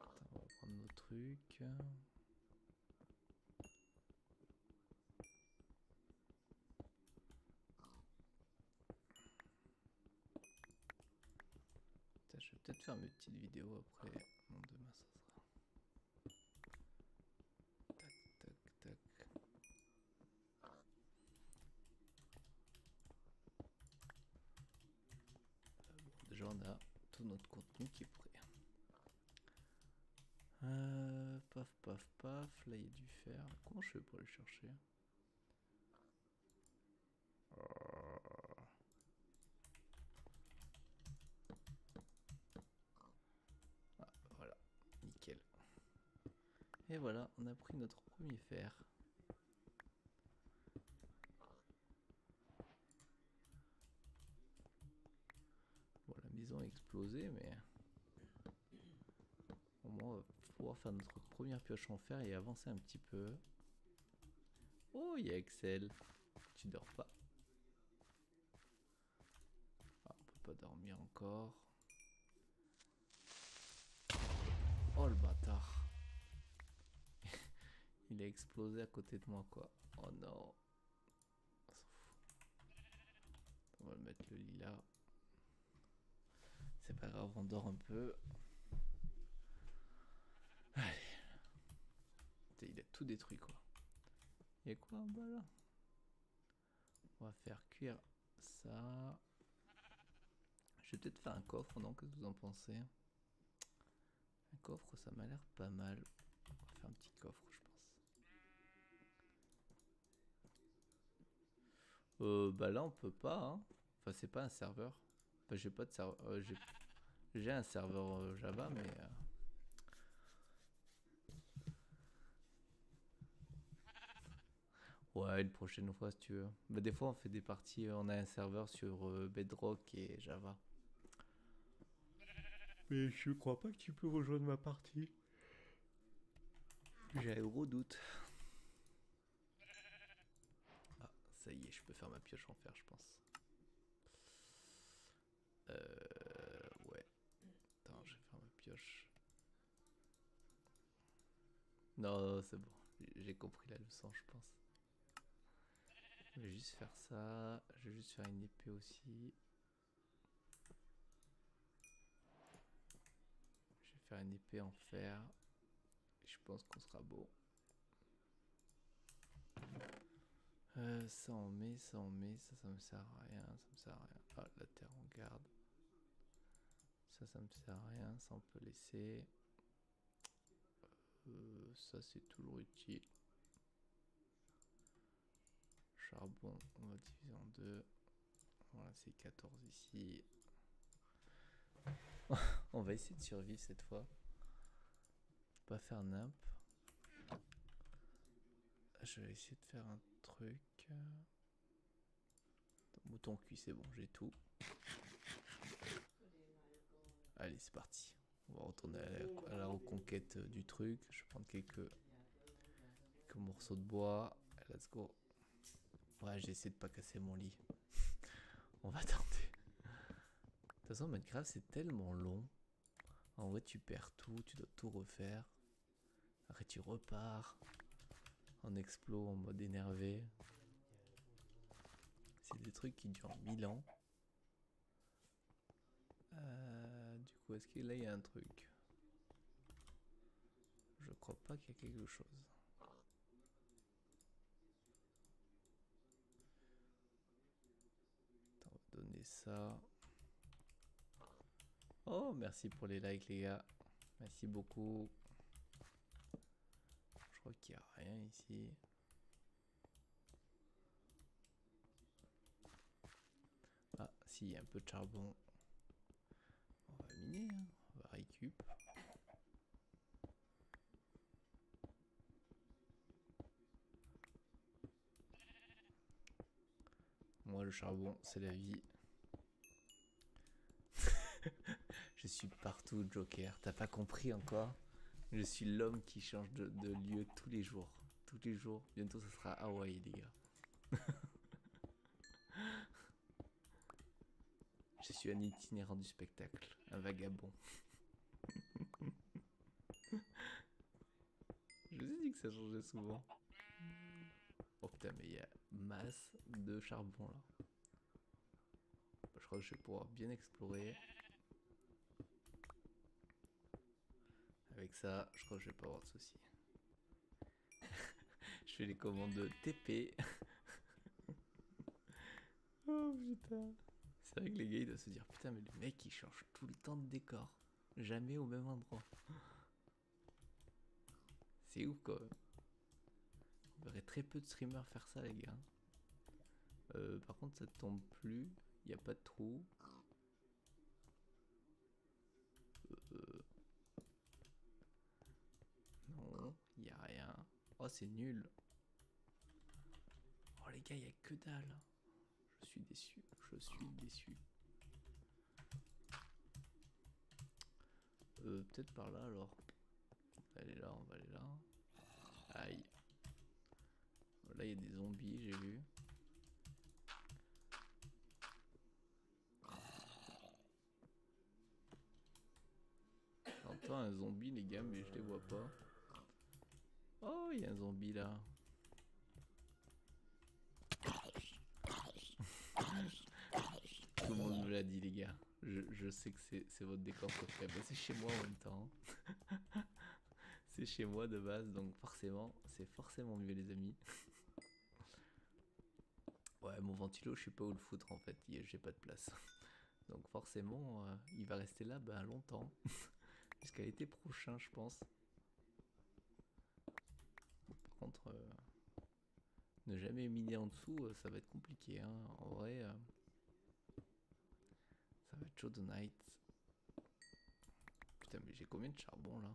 Attends, on va prendre nos trucs. Putain, je vais peut-être faire mes petites vidéos après. Demain ça sera. Tac, tac, tac. Bon, déjà, on a tout notre contenu qui est prêt. Euh, paf, paf, paf. Là, il y a du fer. Comment je fais pour le chercher Euh, Ah, voilà, nickel. Et voilà, on a notre premier fer. Bon, la maison a explosé, mais au moins on va pouvoir faire notre première pioche en fer et avancer un petit peu. Oh, il y a Excel. Tu dors pas. Ah, on peut pas dormir encore. Oh le bâtard. Il a explosé à côté de moi quoi. Oh non. On s'en fout. On va le mettre le lit là. C'est pas grave, on dort un peu. Allez. Il a tout détruit quoi. Il y a quoi en bas là? On va faire cuire ça. Je vais peut-être faire un coffre, non? Qu'est-ce que vous en pensez? Un coffre, ça m'a l'air pas mal. On va faire un petit coffre, Euh, bah là, on peut pas. Hein. Enfin, c'est pas un serveur. Enfin, j'ai pas de serveur. euh, j'ai- un serveur euh, Java, mais. euh, Ouais, une prochaine fois si tu veux. Bah, des fois, on fait des parties. On a un serveur sur Bedrock et Java. Mais je crois pas que tu peux rejoindre ma partie. J'ai un gros doute. Ah, ça y est, je peux faire ma pioche en fer, je pense. Euh, ouais. Attends, je vais faire ma pioche. Non, c'est bon. J'ai- compris la leçon, je pense. Je vais juste faire ça. Je vais juste faire une épée aussi. Je vais faire une épée en fer. Je pense qu'on sera beau. Euh, ça on met, ça on met, ça ça me sert à rien, ça me sert à rien. Ah, la terre on garde. Ça ça me sert à rien, ça on peut laisser. Euh, ça c'est toujours utile. Charbon, on va diviser en deux. Voilà, c'est 14 ici. on va essayer de survivre cette fois. Pas faire nimp. Je vais essayer de faire un truc. Mouton cuit, c'est bon, j'ai tout. Allez, c'est parti. On va retourner à la, reconquête du truc. Je vais prendre quelques, morceaux de bois. Let's go. Ouais, j'ai essayé de pas casser mon lit. On va tenter. De toute façon, Minecraft, c'est tellement long. En vrai, tu perds tout, tu dois tout refaire. Après, tu repars en explo, en mode énervé. C'est des trucs qui durent 1000 ans. Euh, du coup, est-ce que là, il y a un truc? Je crois pas qu'il y a quelque chose. Attends, on va donner ça. Oh, merci pour les likes, les gars. Merci beaucoup. Je crois qu'il n'y a rien ici. Il y a un peu de charbon. On va miner, hein. on va récup. Moi, le charbon, c'est la vie. Je suis partout, Joker. T'as pas compris encore? Je suis l'homme qui change de, de lieu tous les jours. Tous les jours. Bientôt, ce sera Hawaï, les gars. suis un itinérant du spectacle, un vagabond. Je vous ai dit que ça changeait souvent. Oh putain, mais il y a masse de charbon là. Je crois que je vais pouvoir bien explorer. Avec ça, je crois que je vais pas avoir de soucis. je fais les commandes de TP. oh putain. C'est vrai que les gars ils doivent se dire putain mais le mec il change tout le temps de décor. Jamais au même endroit. C'est ouf quoi. On verrait très peu de streamers faire ça les gars. Euh, par contre ça tombe plus. Il n'y a pas de trou. Euh, Non, il n'y a rien. Oh c'est nul. Oh les gars, il a que dalle. Je suis déçu. Je suis déçu. Euh, peut-être par là alors. Va aller là, on va aller là. Aïe. Là, il y a des zombies, j'ai vu. J'entends un zombie, les gars, mais je les vois pas. Oh, il y a un zombie là. Tout le monde me l'a dit, les gars. Je, je sais que c'est votre décor préféré. Bah, c'est chez moi en même temps. c'est chez moi de base, donc forcément, c'est forcément mieux, les amis. Ouais, mon ventilo, je sais pas où le foutre en fait. J'ai pas de place. Donc forcément, euh, il va rester là ben, longtemps. Jusqu'à l'été prochain, je pense. Par contre, euh, ne jamais miner en dessous, euh, ça va être compliqué. hein. En vrai, night. Putain, mais j'ai combien de charbon là?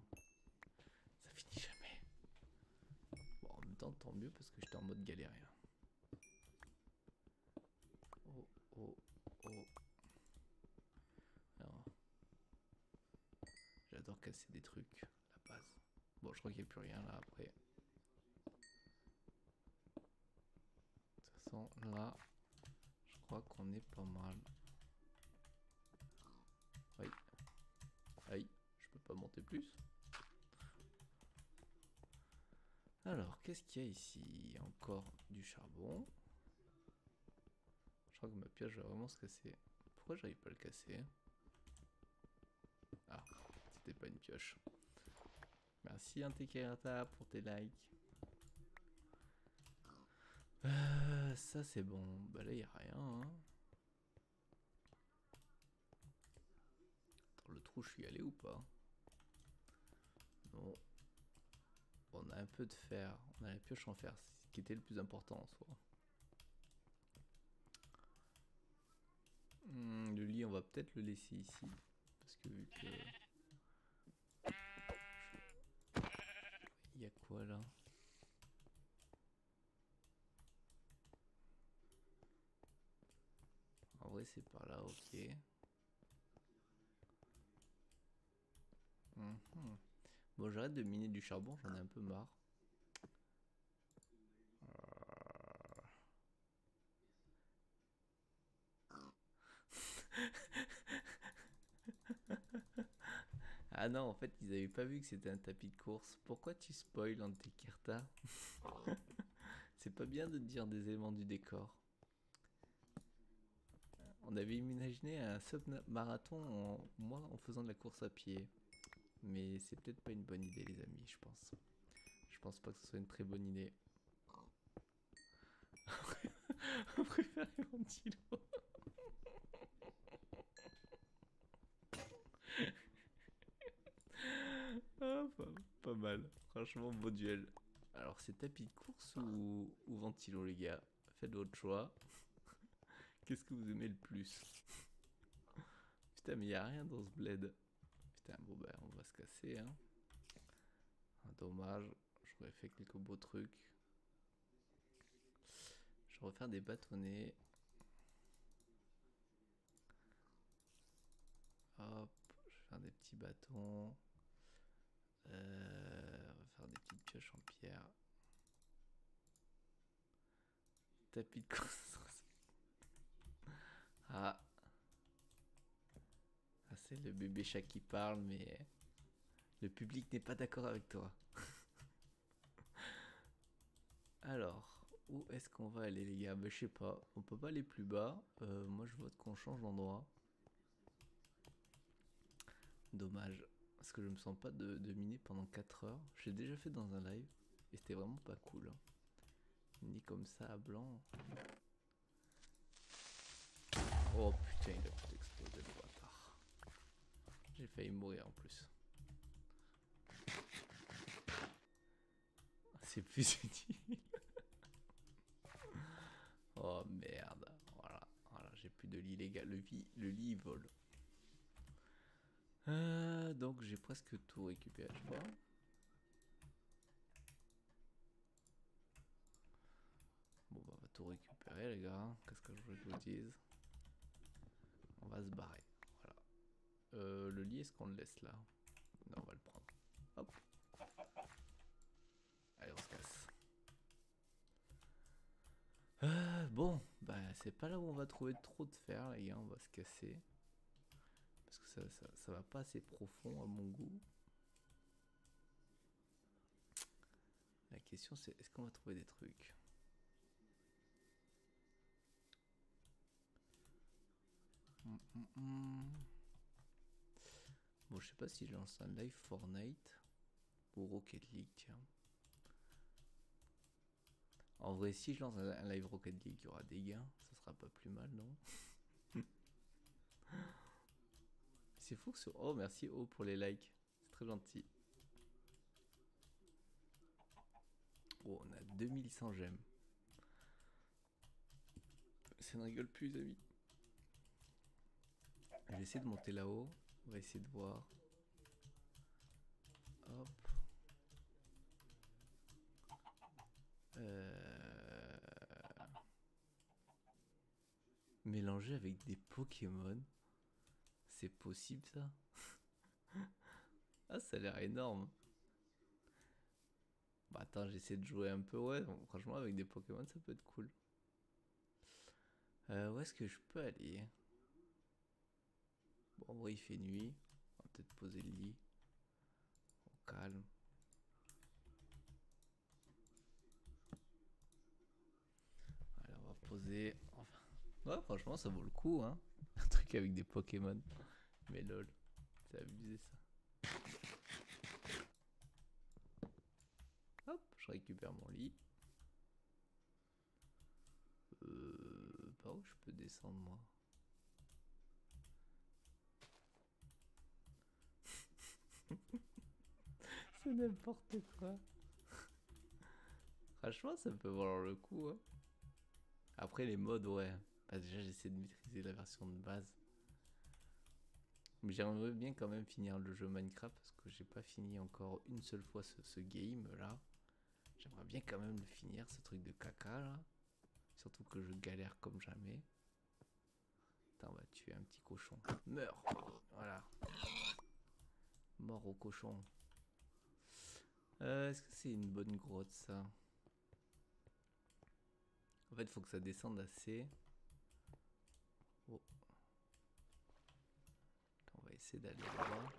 Ça finit jamais. Bon, en même temps, tant mieux parce que j'étais en mode galérien. Oh, oh, oh. Alors. J'adore casser des trucs, la base. Bon, je crois qu'il n'y a plus rien là après. De toute façon, là, je crois qu'on est pas mal. Aïe. Aïe, je peux pas monter plus. Alors, qu'est-ce qu'il y a ici? Encore du charbon. Je crois que ma pioche va vraiment se casser. Pourquoi j'arrive pas à le casser? Ah, c'était pas une pioche. Merci Antekerata pour tes likes. Euh, ça c'est bon. Bah là y a rien. Hein. Dans le trou je suis allé ou pas? On a un peu de fer. On a la pioche en fer. Ce qui était le plus important en soi. Hmm, le lit, on va peut-être le laisser ici. Parce que vu que. Il y a quoi là? En vrai, c'est par là, ok. Mhm. Bon, j'arrête de miner du charbon, j'en ai un peu marre. Euh. Ah non, en fait, ils avaient pas vu que c'était un tapis de course. Pourquoi tu spoil Antekerta C'est pas bien de dire des éléments du décor. On avait imaginé un sub-marathon en, moi en faisant de la course à pied. Mais c'est peut-être pas une bonne idée, les amis, je pense. Je pense pas que ce soit une très bonne idée. On préfère les ventilos. Ah, pas, pas mal. Franchement, beau duel. Alors, c'est tapis de course ou, ou ventilo, les gars? Faites votre choix. Qu'est-ce que vous aimez le plus? Putain, mais y a rien dans ce bled. Putain, bon, ben, on va se casser, hein. Ah, dommage. J'aurais fait quelques beaux trucs. Je vais refaire des bâtonnets. Hop, je vais faire des petits bâtons. Euh, on va faire des petites pioches en pierre. Tapis de construction. Ah. Le bébé chat qui parle, mais le public n'est pas d'accord avec toi. Alors, où est-ce qu'on va aller, les gars? Bah, Je sais pas. On peut pas aller plus bas. Euh, moi, je vote qu'on change d'endroit. Dommage. Parce que je me sens pas de, pendant 4 heures. J'ai déjà fait dans un live. Et c'était vraiment pas cool. hein. Ni comme ça à blanc. Oh putain, il tout explosé le bâtard. J'ai failli mourir en plus. C'est plus utile. oh merde. Voilà, voilà j'ai plus de lit légal. Le, lit- le lit il vole. Euh, donc j'ai presque tout récupéré, je crois. Bon, bah, on va tout récupérer, les gars. Qu'est-ce que je veux que vous dise? On va se barrer. Euh, le lit, est-ce qu'on le laisse là? Non, on va le prendre. Hop. Allez, on se casse. Euh, bon, bah, c'est pas là où on va trouver trop de fer, les gars. On va se casser. Parce que ça, ça, ça va pas assez profond à mon goût. La question, c'est est-ce qu'on va trouver des trucs? Hum, hum, hum. Bon, je sais pas si je lance un live Fortnite ou Rocket League, tiens. En vrai, si je lance un live Rocket League, il y aura des gains. Ça sera pas plus mal, non? C'est fou que ce... Oh, merci O pour les likes. C'est très gentil. Oh, on a 2100 j'aime. Ça ne rigole plus, les amis. Je vais essayer de monter là-haut. On va essayer de voir. Hop. Euh... Mélanger avec des Pokémon. C'est possible ça? Ah, ça a l'air énorme. Bah attends, j'essaie de jouer un peu. Ouais, bon, franchement, avec des Pokémon, ça peut être cool. Euh, où est-ce que je peux aller? Bon, en vrai, il fait nuit. On va peut-être poser le lit. Au calme. Allez, on va poser. Enfin... Ouais, franchement, ça vaut le coup, hein. Un truc avec des Pokémon. Mais lol, c'est abusé ça. Hop, je récupère mon lit. Euh, par où je peux descendre moi? N'importe quoi. Franchement, ça peut valoir le coup. hein. Après, les modes, ouais. Bah, déjà, j'essaie de maîtriser la version de base. Mais j'aimerais bien quand même finir le jeu Minecraft parce que j'ai pas fini encore une seule fois ce, game là. J'aimerais bien quand même le finir, ce truc de caca là. Surtout que je galère comme jamais. On va tuer un petit cochon. Meurs Voilà. Mort au cochon. Euh, Est-ce que c'est une bonne grotte ça? En fait, faut que ça descende assez. Oh. On va essayer d'aller là-bas.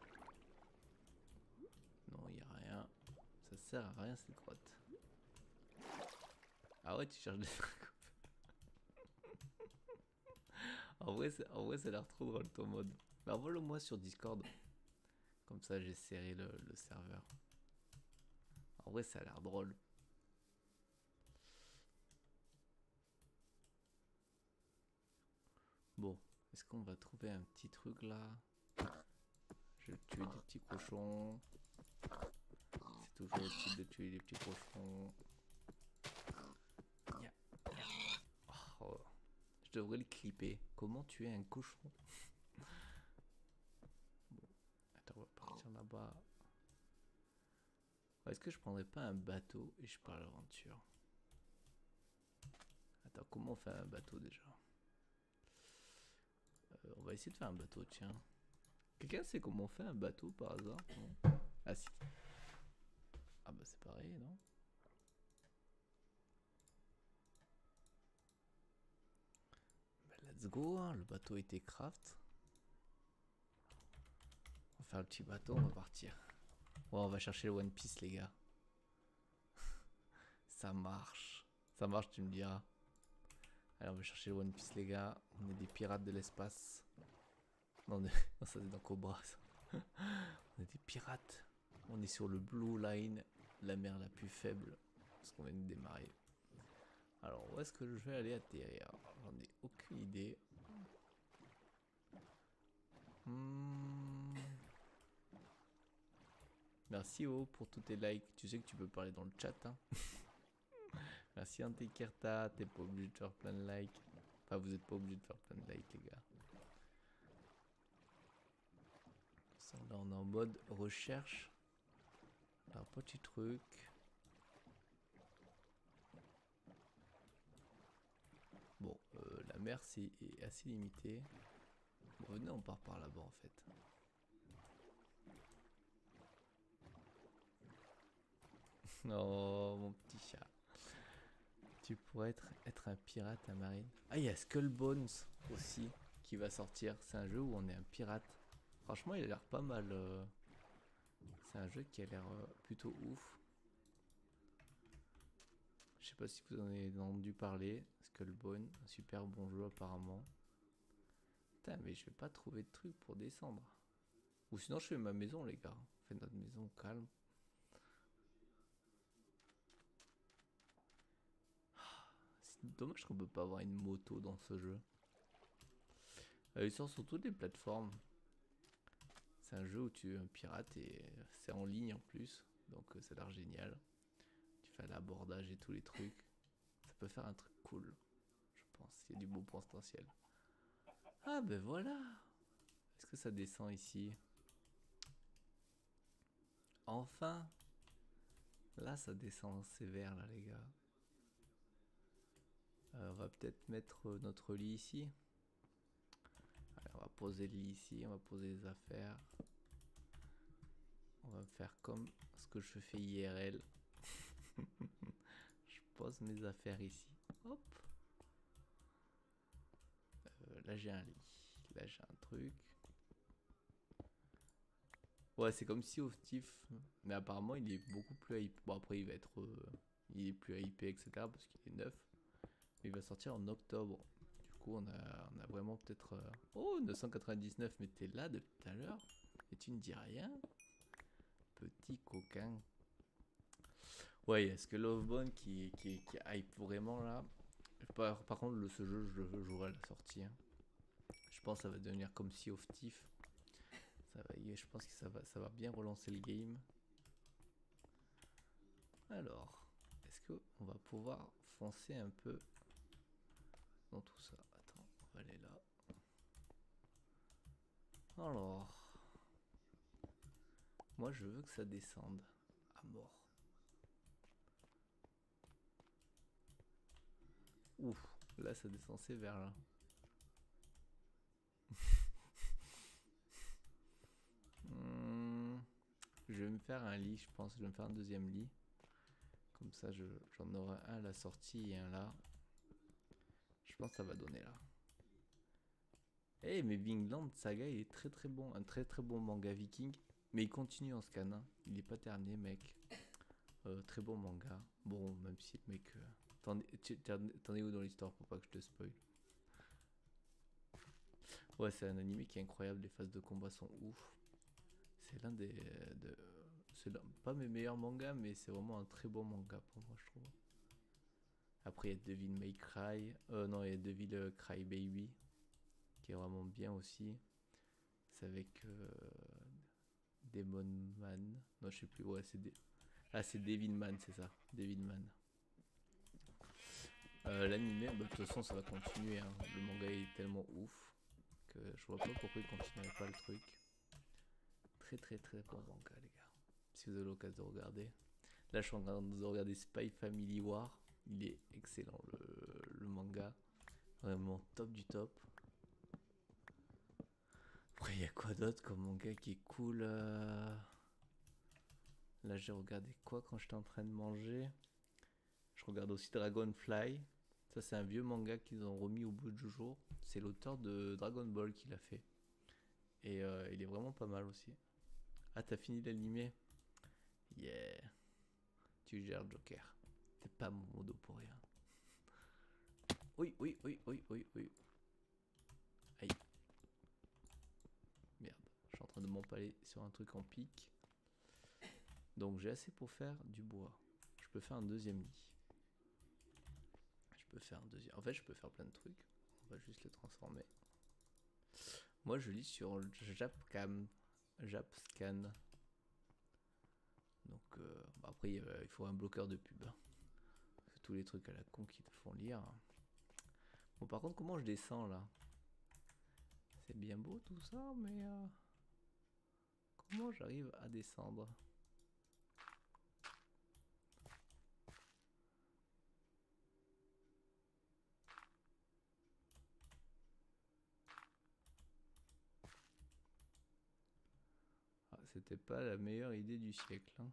Non, il n'y a rien. Ça sert à rien cette grotte. Ah ouais, tu cherches des en, en vrai, ça a l'air trop drôle ton mode. Mais envoie-le moi sur Discord. Comme ça, j'ai serré le, le serveur. En vrai, ça a l'air drôle. Bon, est-ce qu'on va trouver un petit truc là? Je vais tuer des petits cochons. C'est toujours utile de tuer des petits cochons. Oh, je devrais le clipper. Comment tuer un cochon? Attends, on va partir là-bas. Est-ce que je prendrais pas un bateau et je pars à l'aventure Attends, comment on fait un bateau déjà? Euh, On va essayer de faire un bateau, tiens. Quelqu'un sait comment on fait un bateau par hasard? Ah si. Ah bah c'est pareil, non? Bah, Let's go, hein, le bateau était craft. On va faire le petit bateau, on va partir. On va chercher le One Piece, les gars. Ça marche. Ça marche, tu me diras. Allez, on va chercher le One Piece, les gars. On est des pirates de l'espace. Non, non, ça c'est dans Cobra, on est des pirates. On est sur le Blue Line, la mer la plus faible. Parce qu'on vient de démarrer. Alors, où est-ce que je vais aller atterrir? J'en ai aucune idée. Hmm. Merci O pour tous tes likes. Tu sais que tu peux parler dans le chat. Hein. Merci Antikerta. T'es pas obligé de faire plein de likes. Enfin, vous êtes pas obligé de faire plein de likes, les gars. Là, on est en mode recherche. Un petit truc. Bon, euh, la mer est assez limité. Bon, venez, on part par là-bas en fait. Non, mon petit chat. Tu pourrais être, être un pirate à marine. Ah, il y a Skull Bones aussi qui va sortir. C'est un jeu où on est un pirate. Franchement, il a l'air pas mal. euh. C'est un jeu qui a l'air euh, plutôt ouf. Je sais pas si vous en avez entendu parler. Skullbone, un super bon jeu apparemment. Putain, mais je vais pas trouver de truc pour descendre. Ou sinon, je fais ma maison, les gars. On fait notre maison calme. Ah, C'est dommage qu'on peut pas avoir une moto dans ce jeu. Euh, il sort sur toutes les plateformes. C'est un jeu où tu es un pirate et c'est en ligne en plus. Donc euh, ça a l'air génial. Tu fais l'abordage et tous les trucs. Ça peut faire un truc cool. Je pense. Il y a du beau potentiel. Ah ben voilà. Est-ce que ça descend ici? Enfin Là ça descend sévère là les gars. Euh, on va peut-être mettre euh, notre lit ici. On va poser le lit ici, on va poser les affaires. On va faire comme ce que je fais IRL. je pose mes affaires ici. Hop. Euh, là j'ai un lit. Là j'ai un truc. Ouais, c'est comme si Oftif, mais apparemment il est beaucoup plus hype. Bon après il va être, il est plus hypé etc parce qu'il est neuf. Il va sortir en octobre. Du coup on a, on a vraiment peut-être. euh, Oh 999 mais t'es là depuis tout à l'heure et tu ne dis rien. Petit coquin. Ouais, est-ce que Lovebone qui, qui, qui hype vraiment là par, contre, ce jeu, je le jouerai à la sortie. hein. Je pense que ça va devenir comme Sea of Thief. Je pense que ça va, ça va bien relancer le game. Alors, est-ce qu'on va pouvoir foncer un peu dans tout ça Attends, on va aller là. Alors, moi je veux que ça descende à mort. Ouf, là ça descend sévère là. Hmm, je vais me faire un lit, je pense. Je vais me faire un deuxième lit. Comme ça, je- j'en aurai un à la sortie et un là. Je pense que ça va donner là. Eh, mais Vinland Saga, il est très très bon. Un très très bon manga viking. Mais il continue en scan. hein. Il est pas terminé, mec. Euh, très bon manga. Bon, même si le mec. euh, T'en es- où dans l'histoire pour pas que je te spoil? Ouais, c'est un animé qui est incroyable. Les phases de combat sont ouf. C'est l'un des. euh, de- c'est pas mes meilleurs mangas, mais c'est vraiment un très bon manga pour moi, je trouve. Après, il y a Devil May Cry. Euh, non, il y a Devil euh, Cry Baby, qui est vraiment bien aussi. C'est avec euh, Demon Man. Non, je sais plus. Ouais, c'est. Dé- Ah, c'est Devilman, c'est ça. Devilman. Euh, L'animé, bah, de toute façon, ça va continuer. hein. Le manga est tellement ouf que je vois pas pourquoi il continuerait pas le truc. Très, très, très bon manga, les gars. Si vous avez l'occasion de regarder. Là, je suis en train de regarder Spy Family War. Il est excellent, le, manga. Vraiment top du top. Après, il y a quoi d'autre comme manga qui est cool euh, Là, j'ai regardé quoi quand j'étais en train de manger? Je regarde aussi Dragonfly. Ça, c'est un vieux manga qu'ils ont remis au bout du jour. C'est l'auteur de Dragon Ball qui l'a fait. Et euh, il est vraiment pas mal aussi. Ah, t'as fini l'animé? Yeah. Tu gères Joker. Pas mon modo pour rien. Oui, oui, oui, oui, oui, oui. Aïe. Merde. Je suis en train de m'empaler sur un truc en pic. Donc j'ai assez pour faire du bois. Je peux faire un deuxième lit. Je peux faire un deuxième. En fait, je peux faire plein de trucs. On va juste les transformer. Moi, je lis sur Japcam. Japscan. Donc euh, bah, après, il faut un bloqueur de pub. Tous les trucs à la con qui te font lire. Bon, par contre, comment je descends là? C'est bien beau tout ça, mais euh, comment j'arrive à descendre? Ah, C'était pas la meilleure idée du siècle. hein.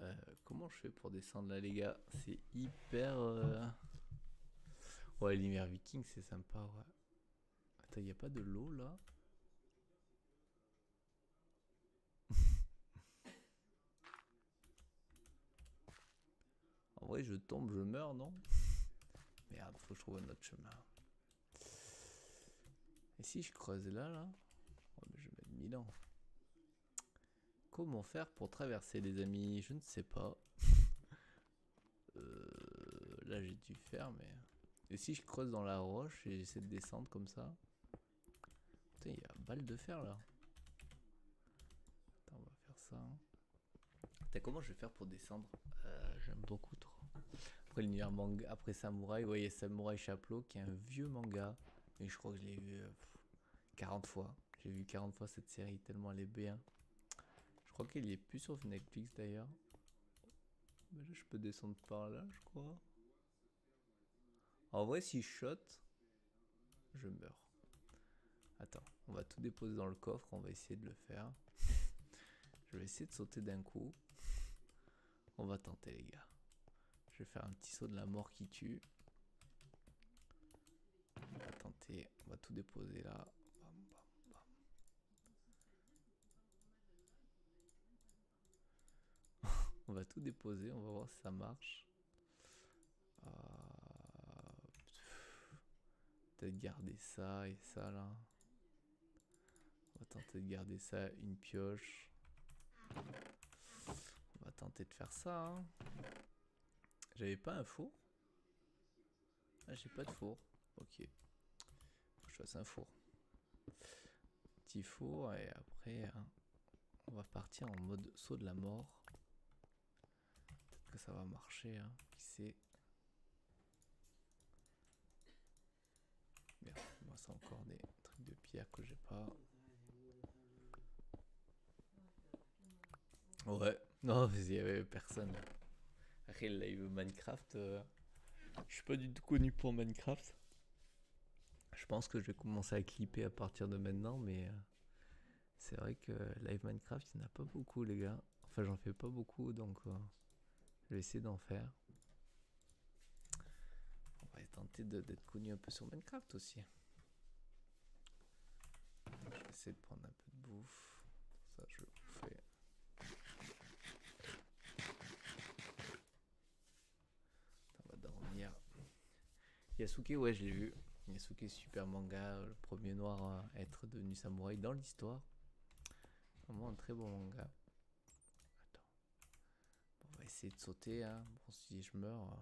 Euh, comment je fais pour descendre là, les gars? C'est hyper. euh, Ouais, l'hiver viking, c'est sympa, ouais. Attends, y a pas de l'eau là? En vrai, je tombe, je meurs, non? Merde, faut que je trouve un autre chemin. Et si je creuse là, là? Oh, mais Je vais mettre 1000 ans. Comment faire pour traverser, les amis? Je ne sais pas. Euh, là, j'ai dû faire, mais... Et si je creuse dans la roche et j'essaie de descendre comme ça? Putain, il y a balle de fer, là. Attends, on va faire ça. Putain, comment je vais faire pour descendre? Euh, J'aime beaucoup trop. Après l'univers manga, après Samouraï, vous voyez Samouraï Chaplot qui est un vieux manga. Et je crois que je l'ai vu euh, pff, 40 fois. J'ai vu 40 fois cette série tellement elle est bien. Je crois qu'il est plus sur Netflix d'ailleurs. Là je peux descendre par là je crois. En vrai si je shot, je meurs. Attends, on va tout déposer dans le coffre, on va essayer de le faire. je vais essayer de sauter d'un coup. On va tenter les gars. Je vais faire un petit saut de la mort qui tue. On va tenter, on va tout déposer là. On va tout déposer, on va voir si ça marche. Euh, Peut-être garder ça et ça là. On va tenter de garder ça, une pioche. On va tenter de faire ça. hein. J'avais pas un four Ah, j'ai pas de four. Ok. Faut que je fasse un four. Petit four et après, hein, on va partir en mode saut de la mort. Que ça va marcher, hein, qui sait. Moi c'est encore des trucs de pierre que j'ai pas. Ouais, non, il y avait personne. Le live Minecraft, euh, je suis pas du tout connu pour Minecraft. Je pense que je vais commencer à clipper à partir de maintenant, mais euh, c'est vrai que live Minecraft, il n'y en a pas beaucoup, les gars. Enfin, j'en fais pas beaucoup, donc euh, je vais essayer d'en faire. On va tenter d'être connu un peu sur Minecraft aussi. Je vais essayer de prendre un peu de bouffe. Ça, je vais bouffer. On va dormir. Yasuke, ouais, je l'ai vu. Yasuke, super manga, le premier noir à être devenu samouraï dans l'histoire. Vraiment un très bon manga. Va essayer de sauter. Hein. Bon, si je meurs. euh,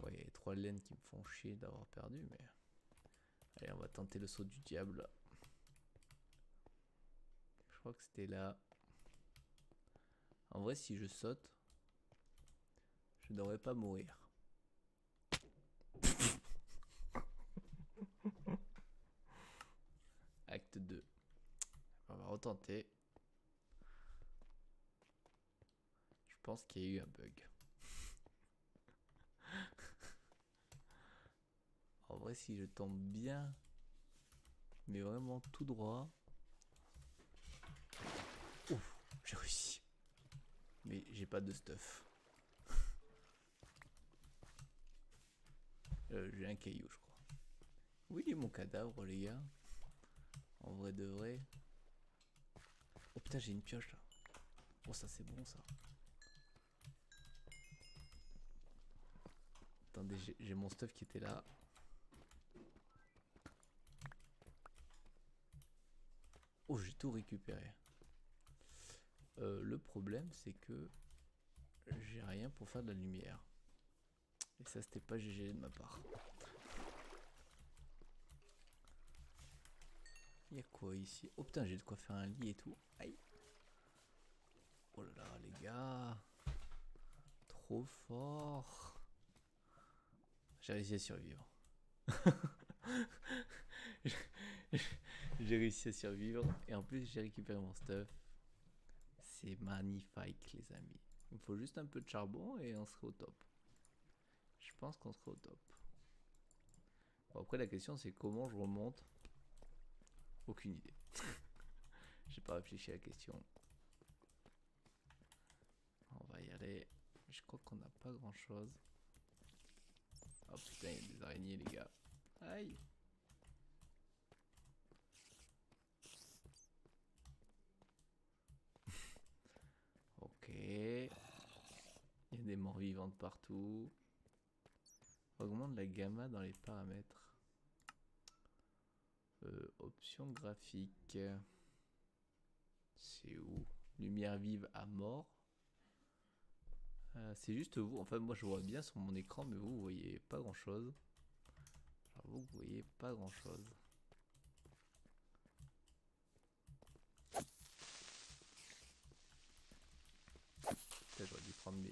Ouais, il y a les trois laines qui me font chier d'avoir perdu, mais. Allez, on va tenter le saut du diable. Je crois que c'était là. En vrai, si je saute, je devrais pas mourir. Acte 2. On va retenter. Je pense qu'il y a eu un bug. En vrai, si je tombe bien, mais vraiment tout droit. Ouf, j'ai réussi. Mais j'ai pas de stuff. Euh, j'ai un caillou, je crois. Où il est mon cadavre, les gars? En vrai de vrai. Oh putain, j'ai une pioche là. Oh, ça c'est bon ça. Attendez, j'ai- mon stuff qui était là. Oh, j'ai tout récupéré. Euh, le problème, c'est que j'ai rien pour faire de la lumière. Et ça, c'était pas GG de ma part. Il y a quoi ici? Oh putain, j'ai de quoi faire un lit et tout. Aïe. Oh là là, les gars. Trop fort. J'ai réussi à survivre. j'ai réussi à survivre. Et en plus, j'ai récupéré mon stuff. C'est magnifique, les amis. Il me faut juste un peu de charbon et on serait au top. Je pense qu'on serait au top. Bon, après, la question, c'est comment je remonte? Aucune idée. J'ai pas réfléchi à la question. On va y aller. Je crois qu'on n'a pas grand chose. Oh putain, il y a des araignées, les gars. Aïe. ok. Il y a des morts vivantes partout. Augmente la gamma dans les paramètres. Euh, option graphique. C'est où? Lumière vive à mort. Euh, c'est juste vous. Enfin, moi je vois bien sur mon écran, mais vous, vous voyez pas grand chose. Que vous voyez pas grand chose. J'aurais dû prendre mes.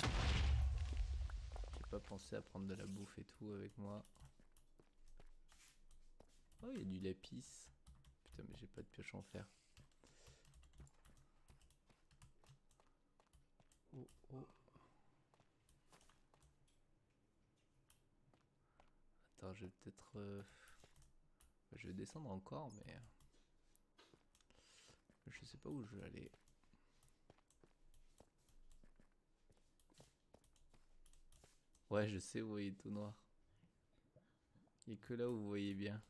J'ai pas pensé à prendre de la bouffe et tout avec moi. Oh, il y a du lapis. Putain, mais j'ai pas de pioche en fer. Oh, oh. Attends, je vais peut-être... euh, Je vais descendre encore, mais... Je sais pas où je vais aller. Ouais, je sais, vous voyez tout noir. A que là où vous voyez bien.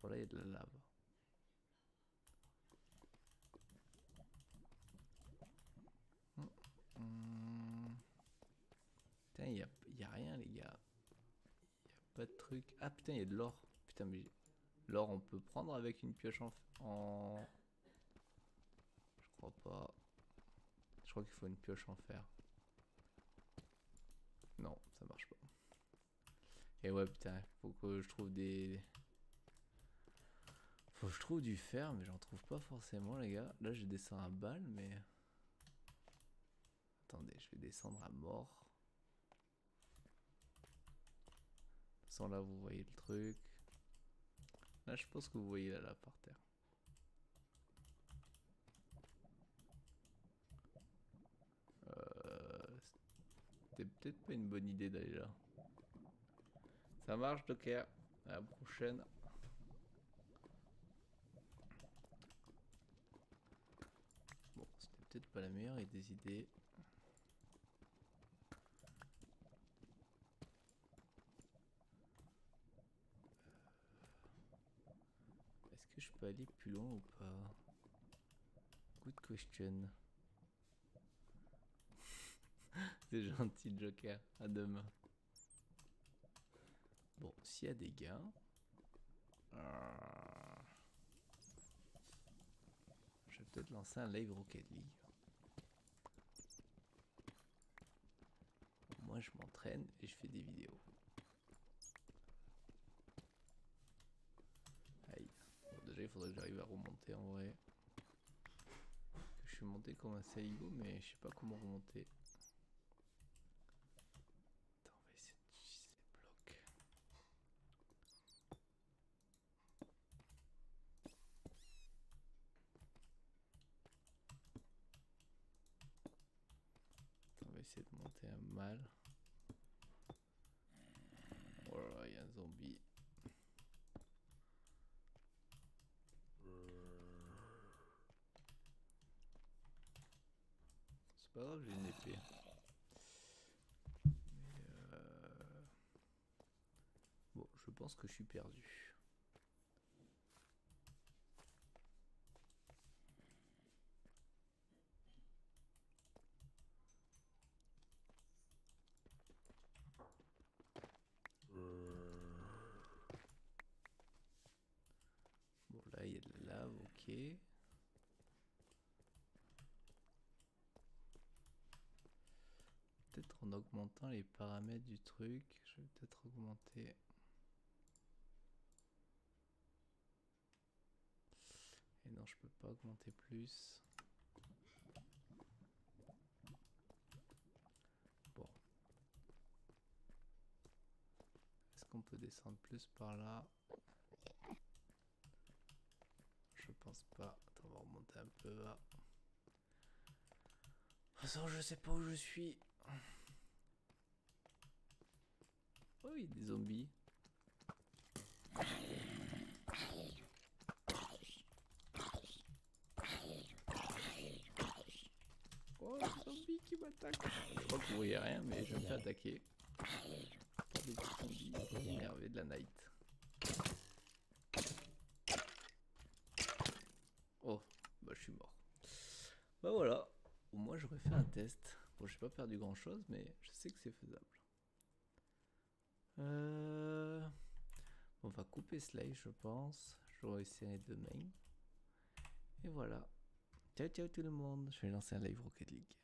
Bon, là, il y a de la lave. Hum, hum. Il n'y a, y a rien, les gars. Il n'y a pas de truc. Ah, putain, il y a de l'or. Putain, mais l'or, on peut prendre avec une pioche en... en... Je crois pas. Je crois qu'il faut une pioche en fer. Non, ça marche pas. Et ouais, putain, faut que je trouve des... Faut que je trouve du fer, mais j'en trouve pas forcément, les gars. Là, je descends à balle, mais... Attendez, je vais descendre à mort. Sans là, vous voyez le truc. Là, je pense que vous voyez là, là, par terre. Euh, C'était peut-être pas une bonne idée d'aller là. Ça marche, Docker. À la prochaine. Bon, c'était peut-être pas la meilleure des idées. Aller plus loin ou pas? Good question. C'est gentil, Joker. À demain. Bon, s'il y a des gains. euh, Je vais peut-être lancer un live Rocket League. Moi, je m'entraîne et je fais des vidéos. Aïe. Bon, déjà, il faudrait que j'arrive à remonter en vrai. Je suis monté comme un saligo, mais je sais pas comment remonter. On va essayer d'utiliser ces blocs. On va essayer de monter un mal. Oh là là, il y zombie. C'est pas grave, j'ai une épée. Mais, euh, Bon, je pense que je suis perdu. Bon, là, il y a de la lave, ok. Peut-être en augmentant les paramètres du truc, je vais peut-être augmenter. Et non, je peux pas augmenter plus. Bon. Est-ce qu'on peut descendre plus par là? Je pense pas. Attends, on va remonter un peu bas. De toute façon, je sais pas où je suis. Oh, a des zombies. Oh, le zombie qui m'attaque. Je crois que vous voyez rien, mais je me fais attaquer. Des petits zombies énervés de la night. Oh, bah je suis mort. Bah voilà, au moins j'aurais fait un test. Bon, j'ai pas perdu grand chose, mais je sais que c'est faisable. Euh... On va couper live, je pense. Je essayer demain. Et voilà. Ciao, ciao tout le monde. Je vais lancer un live Rocket League.